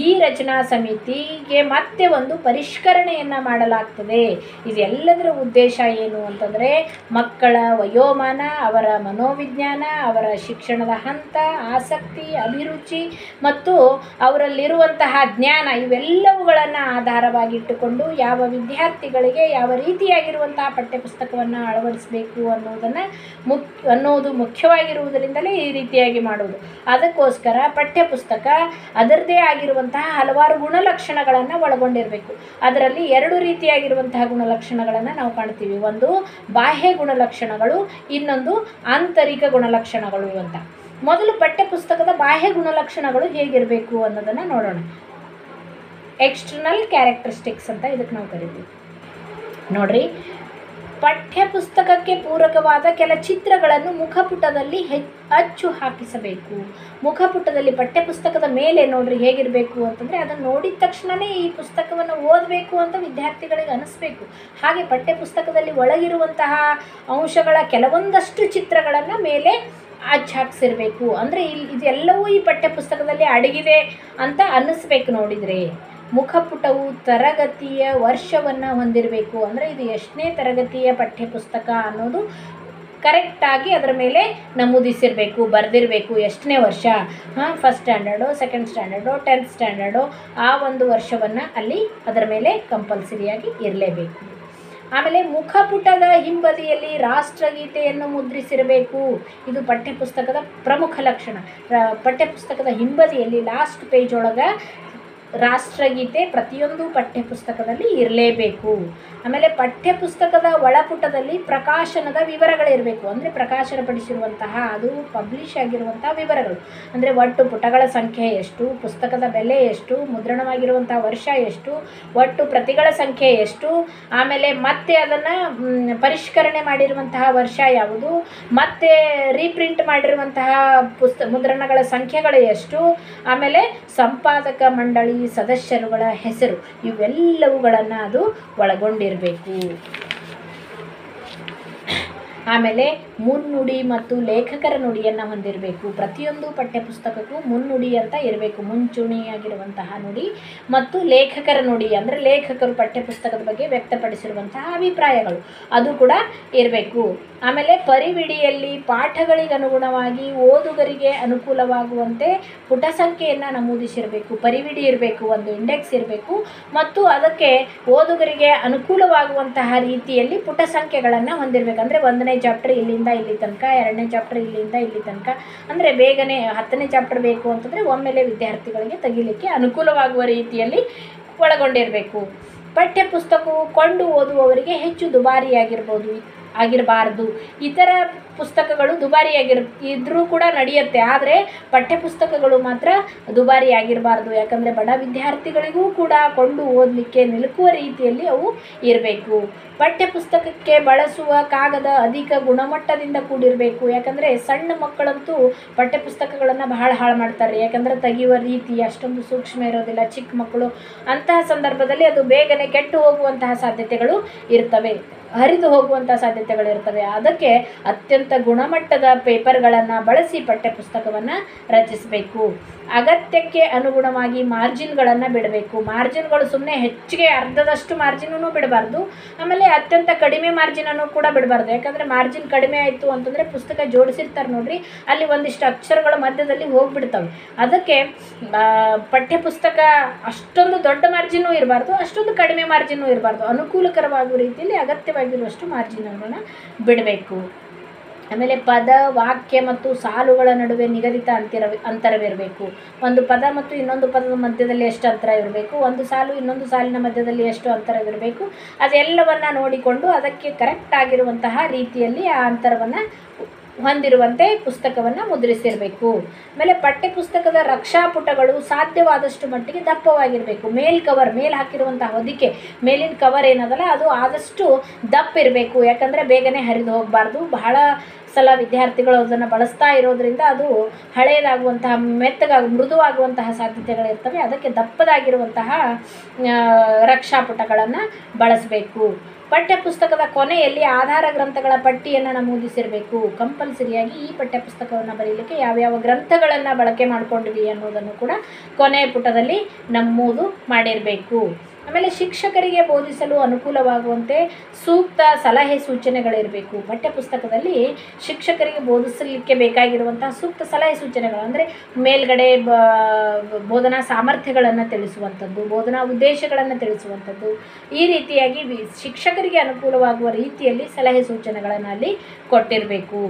ಈ ರಚನಾ ಸಮಿತಿಗೆ ಮತ್ತೆ ಒಂದು ಪರಿಷ್ಕರಣೆಯನ್ನು ಮಾಡಲಾಗ್ತದೆ. ಇದೆಲ್ಲದರ ಉದ್ದೇಶ ಏನು ಅಂತಂದರೆ ಮಕ್ಕಳ ವಯೋಮಾನ, ಅವರ ಮನೋವಿಜ್ಞಾನ, ಅವರ ಶಿಕ್ಷಣದ ಹಂತ, ಆಸಕ್ತಿ, ಅಭಿರುಚಿ ಮತ್ತು ಅವರಲ್ಲಿರುವಂತಹ ಜ್ಞಾನ ಇವೆಲ್ಲವುಗಳನ್ನು ಆಧಾರವಾಗಿಟ್ಟುಕೊಂಡು ಯಾವ ವಿದ್ಯಾರ್ಥಿಗಳಿಗೆ ಯಾವ ರೀತಿಯಾಗಿರುವಂತಹ ಪಠ್ಯಪುಸ್ತಕವನ್ನು ಅಳವಡಿಸಬೇಕು ಅನ್ನೋದನ್ನು ಮುಕ್, ಅನ್ನೋದು ಮುಖ್ಯವಾಗಿರುವುದರಿಂದಲೇ ಈ ರೀತಿಯಾಗಿ ಮಾಡುವುದು. ಅದಕ್ಕೋಸ್ಕರ ಪಠ್ಯಪುಸ್ತಕ ಅದರದೇ ಆಗಿರುವಂತಹ ಹಲವಾರು ಗುಣಲಕ್ಷಣಗಳನ್ನು ಒಳಗೊಂಡಿರಬೇಕು. ಅದರಲ್ಲಿ ಎರಡು ರೀತಿಯಾಗಿರುವಂತಹ ಗುಣಲಕ್ಷಣಗಳನ್ನು ನಾವು ಕಾಣ್ತೀವಿ. ಒಂದು ಬಾಹ್ಯ ಗುಣಲಕ್ಷಣಗಳು, ಇನ್ನೊಂದು ಆಂತರಿಕ ಗುಣಲಕ್ಷಣಗಳು ಅಂತ. ಮೊದಲು ಪಠ್ಯಪುಸ್ತಕದ ಬಾಹ್ಯ ಗುಣಲಕ್ಷಣಗಳು ಹೇಗಿರಬೇಕು ಅನ್ನೋದನ್ನು ನೋಡೋಣ. ಎಕ್ಸ್ಟರ್ನಲ್ ಕ್ಯಾರೆಕ್ಟರಿಸ್ಟಿಕ್ಸ್ ಅಂತ ಇದಕ್ಕೆ ನಾವು ಕರಿತೀವಿ. ನೋಡ್ರಿ, ಪಠ್ಯಪುಸ್ತಕಕ್ಕೆ ಪೂರಕವಾದ ಕೆಲ ಚಿತ್ರಗಳನ್ನು ಮುಖಪುಟದಲ್ಲಿ ಅಚ್ಚು ಹಾಕಿಸಬೇಕು. ಮುಖಪುಟದಲ್ಲಿ ಪಠ್ಯಪುಸ್ತಕದ ಮೇಲೆ ನೋಡ್ರಿ ಹೇಗಿರಬೇಕು ಅಂತಂದರೆ ಅದನ್ನು ನೋಡಿದ ತಕ್ಷಣವೇ ಈ ಪುಸ್ತಕವನ್ನು ಓದಬೇಕು ಅಂತ ವಿದ್ಯಾರ್ಥಿಗಳಿಗೆ ಅನಿಸ್ಬೇಕು. ಹಾಗೆ ಪಠ್ಯಪುಸ್ತಕದಲ್ಲಿ ಒಳಗಿರುವಂತಹ ಅಂಶಗಳ ಕೆಲವೊಂದಷ್ಟು ಚಿತ್ರಗಳನ್ನು ಮೇಲೆ ಅಚ್ಚು ಅಂದರೆ ಇಲ್ಲಿ ಇದೆಲ್ಲವೂ ಈ ಪಠ್ಯಪುಸ್ತಕದಲ್ಲಿ ಅಡಗಿದೆ ಅಂತ ಅನ್ನಿಸ್ಬೇಕು ನೋಡಿದರೆ. ಮುಖಪುಟವು ತರಗತಿಯ ವರ್ಷವನ್ನು ಹೊಂದಿರಬೇಕು. ಅಂದರೆ ಇದು ಎಷ್ಟನೇ ತರಗತಿಯ ಪಠ್ಯಪುಸ್ತಕ ಅನ್ನೋದು ಕರೆಕ್ಟಾಗಿ ಅದರ ಮೇಲೆ ನಮೂದಿಸಿರಬೇಕು, ಬರೆದಿರಬೇಕು ಎಷ್ಟನೇ ವರ್ಷ. ಹಾಂ first standard second standard tenth standard ಆ ಒಂದು ವರ್ಷವನ್ನು ಅಲ್ಲಿ ಅದರ ಮೇಲೆ ಕಂಪಲ್ಸರಿಯಾಗಿ ಇರಲೇಬೇಕು. ಆಮೇಲೆ ಮುಖಪುಟದ ಹಿಂಬದಿಯಲ್ಲಿ ರಾಷ್ಟ್ರಗೀತೆಯನ್ನು ಮುದ್ರಿಸಿರಬೇಕು. ಇದು ಪಠ್ಯಪುಸ್ತಕದ ಪ್ರಮುಖ ಲಕ್ಷಣ. ಪಠ್ಯಪುಸ್ತಕದ ಹಿಂಬದಿಯಲ್ಲಿ ಲಾಸ್ಟ್ ಪೇಜ್ ಒಳಗೆ ರಾಷ್ಟ್ರಗೀತೆ ಪ್ರತಿಯೊಂದು ಪಠ್ಯಪುಸ್ತಕದಲ್ಲಿ ಇರಲೇಬೇಕು. ಆಮೇಲೆ ಪಠ್ಯಪುಸ್ತಕದ ಒಳಪುಟದಲ್ಲಿ ಪ್ರಕಾಶನದ ವಿವರಗಳಿರಬೇಕು. ಅಂದರೆ ಪ್ರಕಾಶನಪಡಿಸಿರುವಂತಹ ಅದು ಪಬ್ಲಿಷ್ ಆಗಿರುವಂತಹ ವಿವರಗಳು. ಅಂದರೆ ಒಟ್ಟು ಪುಟಗಳ ಸಂಖ್ಯೆ ಎಷ್ಟು, ಪುಸ್ತಕದ ಬೆಲೆ ಎಷ್ಟು ಮುದ್ರಣವಾಗಿರುವಂತಹ ವರ್ಷ ಎಷ್ಟು, ಒಟ್ಟು ಪ್ರತಿಗಳ ಸಂಖ್ಯೆ ಎಷ್ಟು, ಆಮೇಲೆ ಮತ್ತೆ ಅದನ್ನು ಪರಿಷ್ಕರಣೆ ಮಾಡಿರುವಂತಹ ವರ್ಷ ಯಾವುದು, ಮತ್ತೆ ರೀಪ್ರಿಂಟ್ ಮಾಡಿರುವಂತಹ ಪುಸ್ತ, ಮುದ್ರಣಗಳ ಸಂಖ್ಯೆಗಳು ಎಷ್ಟು, ಆಮೇಲೆ ಸಂಪಾದಕ ಮಂಡಳಿ ಸದಸ್ಯರುಗಳ ಹೆಸರು, ಇವೆಲ್ಲವುಗಳನ್ನು ಅದು ಒಳಗೊಂಡಿರಬೇಕು. ಆಮೇಲೆ ಮುನ್ನುಡಿ ಮತ್ತು ಲೇಖಕರ ನುಡಿಯನ್ನು ಹೊಂದಿರಬೇಕು. ಪ್ರತಿಯೊಂದು ಪಠ್ಯಪುಸ್ತಕಕ್ಕೂ ಮುನ್ನುಡಿ ಅಂತ ಇರಬೇಕು. ಮುಂಚೂಣಿಯಾಗಿರುವಂತಹ ನುಡಿ ಮತ್ತು ಲೇಖಕರ ನುಡಿ ಅಂದರೆ ಲೇಖಕರು ಪಠ್ಯಪುಸ್ತಕದ ಬಗ್ಗೆ ವ್ಯಕ್ತಪಡಿಸಿರುವಂತಹ ಅಭಿಪ್ರಾಯಗಳು. ಅದು ಕೂಡ ಇರಬೇಕು. ಆಮೇಲೆ ಪರಿವಿಡಿಯಲ್ಲಿ ಪಾಠಗಳಿಗೆ ಅನುಗುಣವಾಗಿ ಓದುಗರಿಗೆ ಅನುಕೂಲವಾಗುವಂತೆ ಪುಟ ಸಂಖ್ಯೆಯನ್ನು ನಮೂದಿಸಿರಬೇಕು, ಪರಿವಿಡಿ ಇರಬೇಕು, ಒಂದು ಇಂಡೆಕ್ಸ್ ಇರಬೇಕು. ಮತ್ತು ಅದಕ್ಕೆ ಓದುಗರಿಗೆ ಅನುಕೂಲವಾಗುವಂತಹ ರೀತಿಯಲ್ಲಿ ಪುಟ ಸಂಖ್ಯೆಗಳನ್ನು ಹೊಂದಿರಬೇಕು. ಅಂದರೆ ಒಂದನೇ ಚಾಪ್ಟರ್ ಇಲ್ಲಿಂದ ಇಲ್ಲಿ ತನಕ, ಎರಡನೇ ಚಾಪ್ಟರ್ ಇಲ್ಲಿಂದ ಇಲ್ಲಿ ತನಕ. ಅಂದರೆ ಬೇಗನೆ ಹತ್ತನೇ ಚಾಪ್ಟರ್ ಬೇಕು ಅಂತಂದರೆ ಒಮ್ಮೆಲೆ ವಿದ್ಯಾರ್ಥಿಗಳಿಗೆ ತೆಗಿಲಿಕ್ಕೆ ಅನುಕೂಲವಾಗುವ ರೀತಿಯಲ್ಲಿ ಒಳಗೊಂಡಿರಬೇಕು. ಪಠ್ಯಪುಸ್ತಕವು ಕೊಂಡು ಓದುವವರಿಗೆ ಹೆಚ್ಚು ದುಬಾರಿಯಾಗಿರ್ಬೋದು. ಆಗಿರಬಾರ್ದು. ಇತರ ಪುಸ್ತಕಗಳು ದುಬಾರಿಯಾಗಿರ್ ಇದ್ರೂ ಕೂಡ ನಡೆಯುತ್ತೆ. ಆದರೆ ಪಠ್ಯಪುಸ್ತಕಗಳು ಮಾತ್ರ ದುಬಾರಿ ಆಗಿರಬಾರ್ದು ಯಾಕಂದರೆ ಬಡ ವಿದ್ಯಾರ್ಥಿಗಳಿಗೂ ಕೂಡ ಕೊಂಡು ಓದಲಿಕ್ಕೆ ನಿಲುಕುವ ರೀತಿಯಲ್ಲಿ ಅವು ಇರಬೇಕು. ಪಠ್ಯಪುಸ್ತಕಕ್ಕೆ ಬಳಸುವ ಕಾಗದ ಅಧಿಕ ಗುಣಮಟ್ಟದಿಂದ ಕೂಡಿರಬೇಕು. ಯಾಕಂದರೆ ಸಣ್ಣ ಮಕ್ಕಳಂತೂ ಪಠ್ಯಪುಸ್ತಕಗಳನ್ನು ಬಹಳ ಹಾಳು ಮಾಡ್ತಾರೆ. ಯಾಕಂದರೆ ತೆಗೆಯುವ ರೀತಿ ಅಷ್ಟೊಂದು ಸೂಕ್ಷ್ಮ ಇರೋದಿಲ್ಲ. ಚಿಕ್ಕ ಮಕ್ಕಳು ಅಂತಹ ಸಂದರ್ಭದಲ್ಲಿ ಅದು ಬೇಗನೆ ಕೆಟ್ಟು ಹೋಗುವಂತಹ ಸಾಧ್ಯತೆಗಳು ಇರ್ತವೆ. ಹರಿದು ಹೋಗುವಂಥ ಸಾಧ್ಯತೆಗಳಿರ್ತವೆ ಅದಕ್ಕೆ ಅತ್ಯಂತ ಗುಣಮಟ್ಟದ ಪೇಪರ್ಗಳನ್ನು ಬಳಸಿ ಪಠ್ಯಪುಸ್ತಕವನ್ನು ರಚಿಸಬೇಕು. ಅಗತ್ಯಕ್ಕೆ ಅನುಗುಣವಾಗಿ ಮಾರ್ಜಿನ್ಗಳನ್ನು ಬಿಡಬೇಕು. ಮಾರ್ಜಿನ್ಗಳು ಸುಮ್ಮನೆ ಹೆಚ್ಚಿಗೆ ಅರ್ಧದಷ್ಟು ಮಾರ್ಜಿನೂ ಬಿಡಬಾರ್ದು. ಆಮೇಲೆ ಅತ್ಯಂತ ಕಡಿಮೆ ಮಾರ್ಜಿನನ್ನು ಕೂಡ ಬಿಡಬಾರ್ದು. ಯಾಕಂದರೆ ಮಾರ್ಜಿನ್ ಕಡಿಮೆ ಆಯಿತು ಅಂತಂದರೆ ಪುಸ್ತಕ ಜೋಡಿಸಿರ್ತಾರೆ ನೋಡ್ರಿ, ಅಲ್ಲಿ ಒಂದಿಷ್ಟು ಅಕ್ಷರಗಳು ಮಧ್ಯದಲ್ಲಿ ಹೋಗಿಬಿಡ್ತವೆ. ಅದಕ್ಕೆ ಪಠ್ಯಪುಸ್ತಕ ಅಷ್ಟೊಂದು ದೊಡ್ಡ ಮಾರ್ಜಿನೂ ಇರಬಾರ್ದು, ಅಷ್ಟೊಂದು ಕಡಿಮೆ ಮಾರ್ಜಿನೂ ಇರಬಾರ್ದು. ಅನುಕೂಲಕರವಾಗುವ ರೀತಿಯಲ್ಲಿ ಅಗತ್ಯವಾಗಿರುವಷ್ಟು ಮಾರ್ಜಿನನ್ನು ಬಿಡಬೇಕು. ಆಮೇಲೆ ಪದ, ವಾಕ್ಯ ಮತ್ತು ಸಾಲುಗಳ ನಡುವೆ ನಿಗದಿತ ಅಂತರ ಅಂತರವಿರಬೇಕು. ಒಂದು ಪದ ಮತ್ತು ಇನ್ನೊಂದು ಪದದ ಮಧ್ಯದಲ್ಲಿ ಎಷ್ಟು ಅಂತರ ಇರಬೇಕು? ಒಂದು ಸಾಲು ಇನ್ನೊಂದು ಸಾಲಿನ ಮಧ್ಯದಲ್ಲಿ ಎಷ್ಟು ಅಂತರವಿರಬೇಕು? ಅದೆಲ್ಲವನ್ನು ನೋಡಿಕೊಂಡು ಅದಕ್ಕೆ ಕರೆಕ್ಟ್ ಆಗಿರುವಂತಹ ರೀತಿಯಲ್ಲಿ ಆ ಅಂತರವನ್ನು ಹೊಂದಿರುವಂತೆ ಪುಸ್ತಕವನ್ನು ಮುದ್ರಿಸಿರಬೇಕು. ಆಮೇಲೆ ಪಠ್ಯಪುಸ್ತಕದ ರಕ್ಷಾಪುಟಗಳು ಸಾಧ್ಯವಾದಷ್ಟು ಮಟ್ಟಿಗೆ ದಪ್ಪವಾಗಿರಬೇಕು. ಮೇಲ್ ಕವರ್, ಮೇಲ್ ಹಾಕಿರುವಂತಹ ಹೊದಿಕೆ, ಮೇಲಿನ ಕವರ್ ಏನದಲ್ಲ, ಅದು ಆದಷ್ಟು ದಪ್ಪ ಇರಬೇಕು ಯಾಕಂದರೆ ಬೇಗನೆ ಹರಿದು ಹೋಗಬಾರ್ದು. ಬಹಳ ಸಲ ವಿದ್ಯಾರ್ಥಿಗಳು ಅದನ್ನು ಬಳಸ್ತಾ ಇರೋದ್ರಿಂದ ಅದು ಹಳೆಯದಾಗುವಂತಹ ಮೆತ್ತಗಾಗಿ, ಮೃದುವಾಗುವಂತಹ ಸಾಧ್ಯತೆಗಳಿರ್ತವೆ. ಅದಕ್ಕೆ ದಪ್ಪದಾಗಿರುವಂತಹ ರಕ್ಷಾಪುಟಗಳನ್ನು ಬಳಸಬೇಕು. ಪಠ್ಯಪುಸ್ತಕದ ಕೊನೆಯಲ್ಲಿ ಆಧಾರ ಗ್ರಂಥಗಳ ಪಟ್ಟಿಯನ್ನು ನಮೂದಿಸಿರಬೇಕು. ಕಂಪಲ್ಸರಿಯಾಗಿ ಈ ಪಠ್ಯಪುಸ್ತಕವನ್ನು ಬರೀಲಿಕ್ಕೆ ಯಾವ್ಯಾವ ಗ್ರಂಥಗಳನ್ನು ಬಳಕೆ ಮಾಡಿಕೊಂಡಿವಿ ಅನ್ನೋದನ್ನು ಕೂಡ ಕೊನೆಯ ಪುಟದಲ್ಲಿ ನಮೂದು ಮಾಡಿರಬೇಕು. ಆಮೇಲೆ ಶಿಕ್ಷಕರಿಗೆ ಬೋಧಿಸಲು ಅನುಕೂಲವಾಗುವಂತೆ ಸೂಕ್ತ ಸಲಹೆ ಸೂಚನೆಗಳಿರಬೇಕು. ಪಠ್ಯಪುಸ್ತಕದಲ್ಲಿ ಶಿಕ್ಷಕರಿಗೆ ಬೋಧಿಸಲಿಕ್ಕೆ ಬೇಕಾಗಿರುವಂತಹ ಸೂಕ್ತ ಸಲಹೆ ಸೂಚನೆಗಳು ಅಂದರೆ ಮೇಲ್ಗಡೆ ಬೋಧನಾ ಸಾಮರ್ಥ್ಯಗಳನ್ನು ತಿಳಿಸುವಂಥದ್ದು, ಬೋಧನಾ ಉದ್ದೇಶಗಳನ್ನು ತಿಳಿಸುವಂಥದ್ದು. ಈ ರೀತಿಯಾಗಿ ಶಿಕ್ಷಕರಿಗೆ ಅನುಕೂಲವಾಗುವ ರೀತಿಯಲ್ಲಿ ಸಲಹೆ ಸೂಚನೆಗಳನ್ನು ಅಲ್ಲಿ ಕೊಟ್ಟಿರಬೇಕು.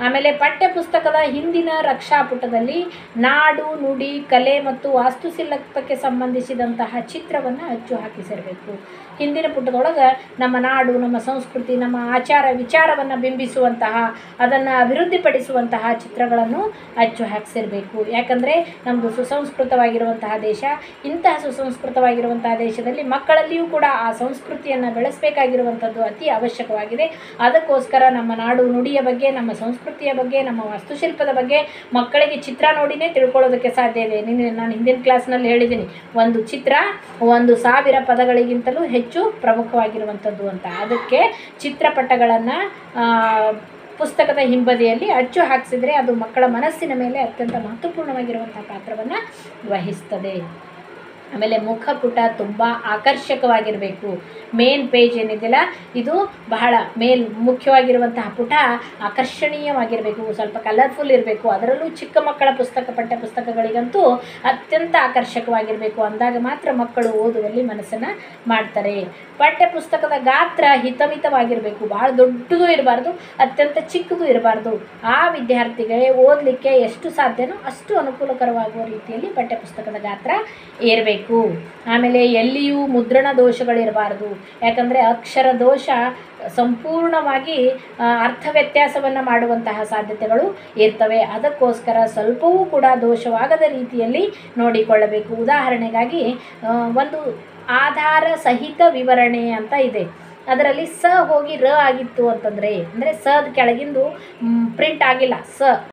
ಆಮೇಲೆ ಪಠ್ಯಪುಸ್ತಕದ ಹಿಂದಿನ ರಕ್ಷಾಪುಟದಲ್ಲಿ ನಾಡು ನುಡಿ ಕಲೆ ಮತ್ತು ವಾಸ್ತುಶಿಲ್ಪಕ್ಕೆ ಸಂಬಂಧಿಸಿದಂತಹ ಚಿತ್ರವನ್ನು ಅಚ್ಚು ಹಾಕಿಸಿರಬೇಕು ಹಿಂದಿನ ಪುಟದೊಳಗೆ ನಮ್ಮ ನಾಡು, ನಮ್ಮ ಸಂಸ್ಕೃತಿ, ನಮ್ಮ ಆಚಾರ ವಿಚಾರವನ್ನು ಬಿಂಬಿಸುವಂತಹ, ಅದನ್ನು ಅಭಿವೃದ್ಧಿಪಡಿಸುವಂತಹ ಚಿತ್ರಗಳನ್ನು ಅಚ್ಚು ಹಾಕಿಸಿರಬೇಕು. ಯಾಕಂದರೆ ನಮ್ಮದು ಸುಸಂಸ್ಕೃತವಾಗಿರುವಂತಹ ದೇಶ, ಇಂತಹ ಸುಸಂಸ್ಕೃತವಾಗಿರುವಂತಹ ದೇಶದಲ್ಲಿ ಮಕ್ಕಳಲ್ಲಿಯೂ ಕೂಡ ಆ ಸಂಸ್ಕೃತಿಯನ್ನು ಬೆಳೆಸಬೇಕಾಗಿರುವಂಥದ್ದು ಅತಿ ಅವಶ್ಯಕವಾಗಿದೆ. ಅದಕ್ಕೋಸ್ಕರ ನಮ್ಮ ನಾಡು ನುಡಿಯ ಬಗ್ಗೆ, ನಮ್ಮ ಸಂಸ್ಕೃತಿಯ ಬಗ್ಗೆ, ನಮ್ಮ ವಾಸ್ತುಶಿಲ್ಪದ ಬಗ್ಗೆ ಮಕ್ಕಳಿಗೆ ಚಿತ್ರ ನೋಡಿನೇ ತಿಳ್ಕೊಳ್ಳೋದಕ್ಕೆ ಸಾಧ್ಯ ಇದೆ. ನಾನು ಹಿಂದಿನ ಕ್ಲಾಸ್ನಲ್ಲಿ ಹೇಳಿದ್ದೀನಿ ಒಂದು ಚಿತ್ರ ಒಂದು ಸಾವಿರ ಪದಗಳಿಗಿಂತಲೂ ಹೆಚ್ಚು ಪ್ರಮುಖವಾಗಿರುವಂಥದ್ದು ಅಂತ. ಅದಕ್ಕೆ ಚಿತ್ರಪಟಗಳನ್ನು ಪುಸ್ತಕದ ಹಿಂಬದಿಯಲ್ಲಿ ಅಚ್ಚು ಹಾಕಿಸಿದರೆ ಅದು ಮಕ್ಕಳ ಮನಸ್ಸಿನ ಮೇಲೆ ಅತ್ಯಂತ ಮಹತ್ವಪೂರ್ಣವಾಗಿರುವಂಥ ಪಾತ್ರವನ್ನು ವಹಿಸ್ತದೆ. ಆಮೇಲೆ ಮುಖಪುಟ ತುಂಬ ಆಕರ್ಷಕವಾಗಿರಬೇಕು. ಮೇನ್ ಪೇಜ್ ಏನಿದೆಯಲ್ಲ, ಇದು ಬಹಳ ಮೇಲ್ ಮುಖ್ಯವಾಗಿರುವಂತಹ ಪುಟ ಆಕರ್ಷಣೀಯವಾಗಿರಬೇಕು, ಸ್ವಲ್ಪ ಕಲರ್ಫುಲ್ ಇರಬೇಕು. ಅದರಲ್ಲೂ ಚಿಕ್ಕ ಮಕ್ಕಳ ಪುಸ್ತಕ, ಪಠ್ಯ ಪುಸ್ತಕಗಳಿಗಂತೂ ಅತ್ಯಂತ ಆಕರ್ಷಕವಾಗಿರಬೇಕು. ಅಂದಾಗ ಮಾತ್ರ ಮಕ್ಕಳು ಓದುವಲ್ಲಿ ಮನಸ್ಸನ್ನು ಮಾಡ್ತಾರೆ. ಪಠ್ಯ ಪುಸ್ತಕದ ಗಾತ್ರ ಹಿತಮಿತವಾಗಿರಬೇಕು. ಭಾಳ ದೊಡ್ಡದು ಇರಬಾರ್ದು, ಅತ್ಯಂತ ಚಿಕ್ಕದು ಇರಬಾರ್ದು. ಆ ವಿದ್ಯಾರ್ಥಿಗೆ ಓದಲಿಕ್ಕೆ ಎಷ್ಟು ಸಾಧ್ಯನೋ ಅಷ್ಟು ಅನುಕೂಲಕರವಾಗುವ ರೀತಿಯಲ್ಲಿ ಪಠ್ಯಪುಸ್ತಕದ ಗಾತ್ರ ಇರಬೇಕು ಆಮೇಲೆ ಎಲ್ಲಿಯೂ ಮುದ್ರಣ ದೋಷಗಳಿರಬಾರ್ದು. ಯಾಕಂದರೆ ಅಕ್ಷರ ದೋಷ ಸಂಪೂರ್ಣವಾಗಿ ಅರ್ಥ ವ್ಯತ್ಯಾಸವನ್ನು ಮಾಡುವಂತಹ ಸಾಧ್ಯತೆಗಳು ಇರ್ತವೆ. ಅದಕ್ಕೋಸ್ಕರ ಸ್ವಲ್ಪವೂ ಕೂಡ ದೋಷವಾಗದ ರೀತಿಯಲ್ಲಿ ನೋಡಿಕೊಳ್ಳಬೇಕು. ಉದಾಹರಣೆಗಾಗಿ ಒಂದು ಆಧಾರ ಸಹಿತ ವಿವರಣೆ ಅಂತ ಇದೆ. ಅದರಲ್ಲಿ ಸ ಹೋಗಿ ರ ಆಗಿತ್ತು ಅಂತಂದರೆ, ಅಂದರೆ ಸದ ಕೆಳಗಿಂದು ಪ್ರಿಂಟ್ ಆಗಿಲ್ಲ. ಸ.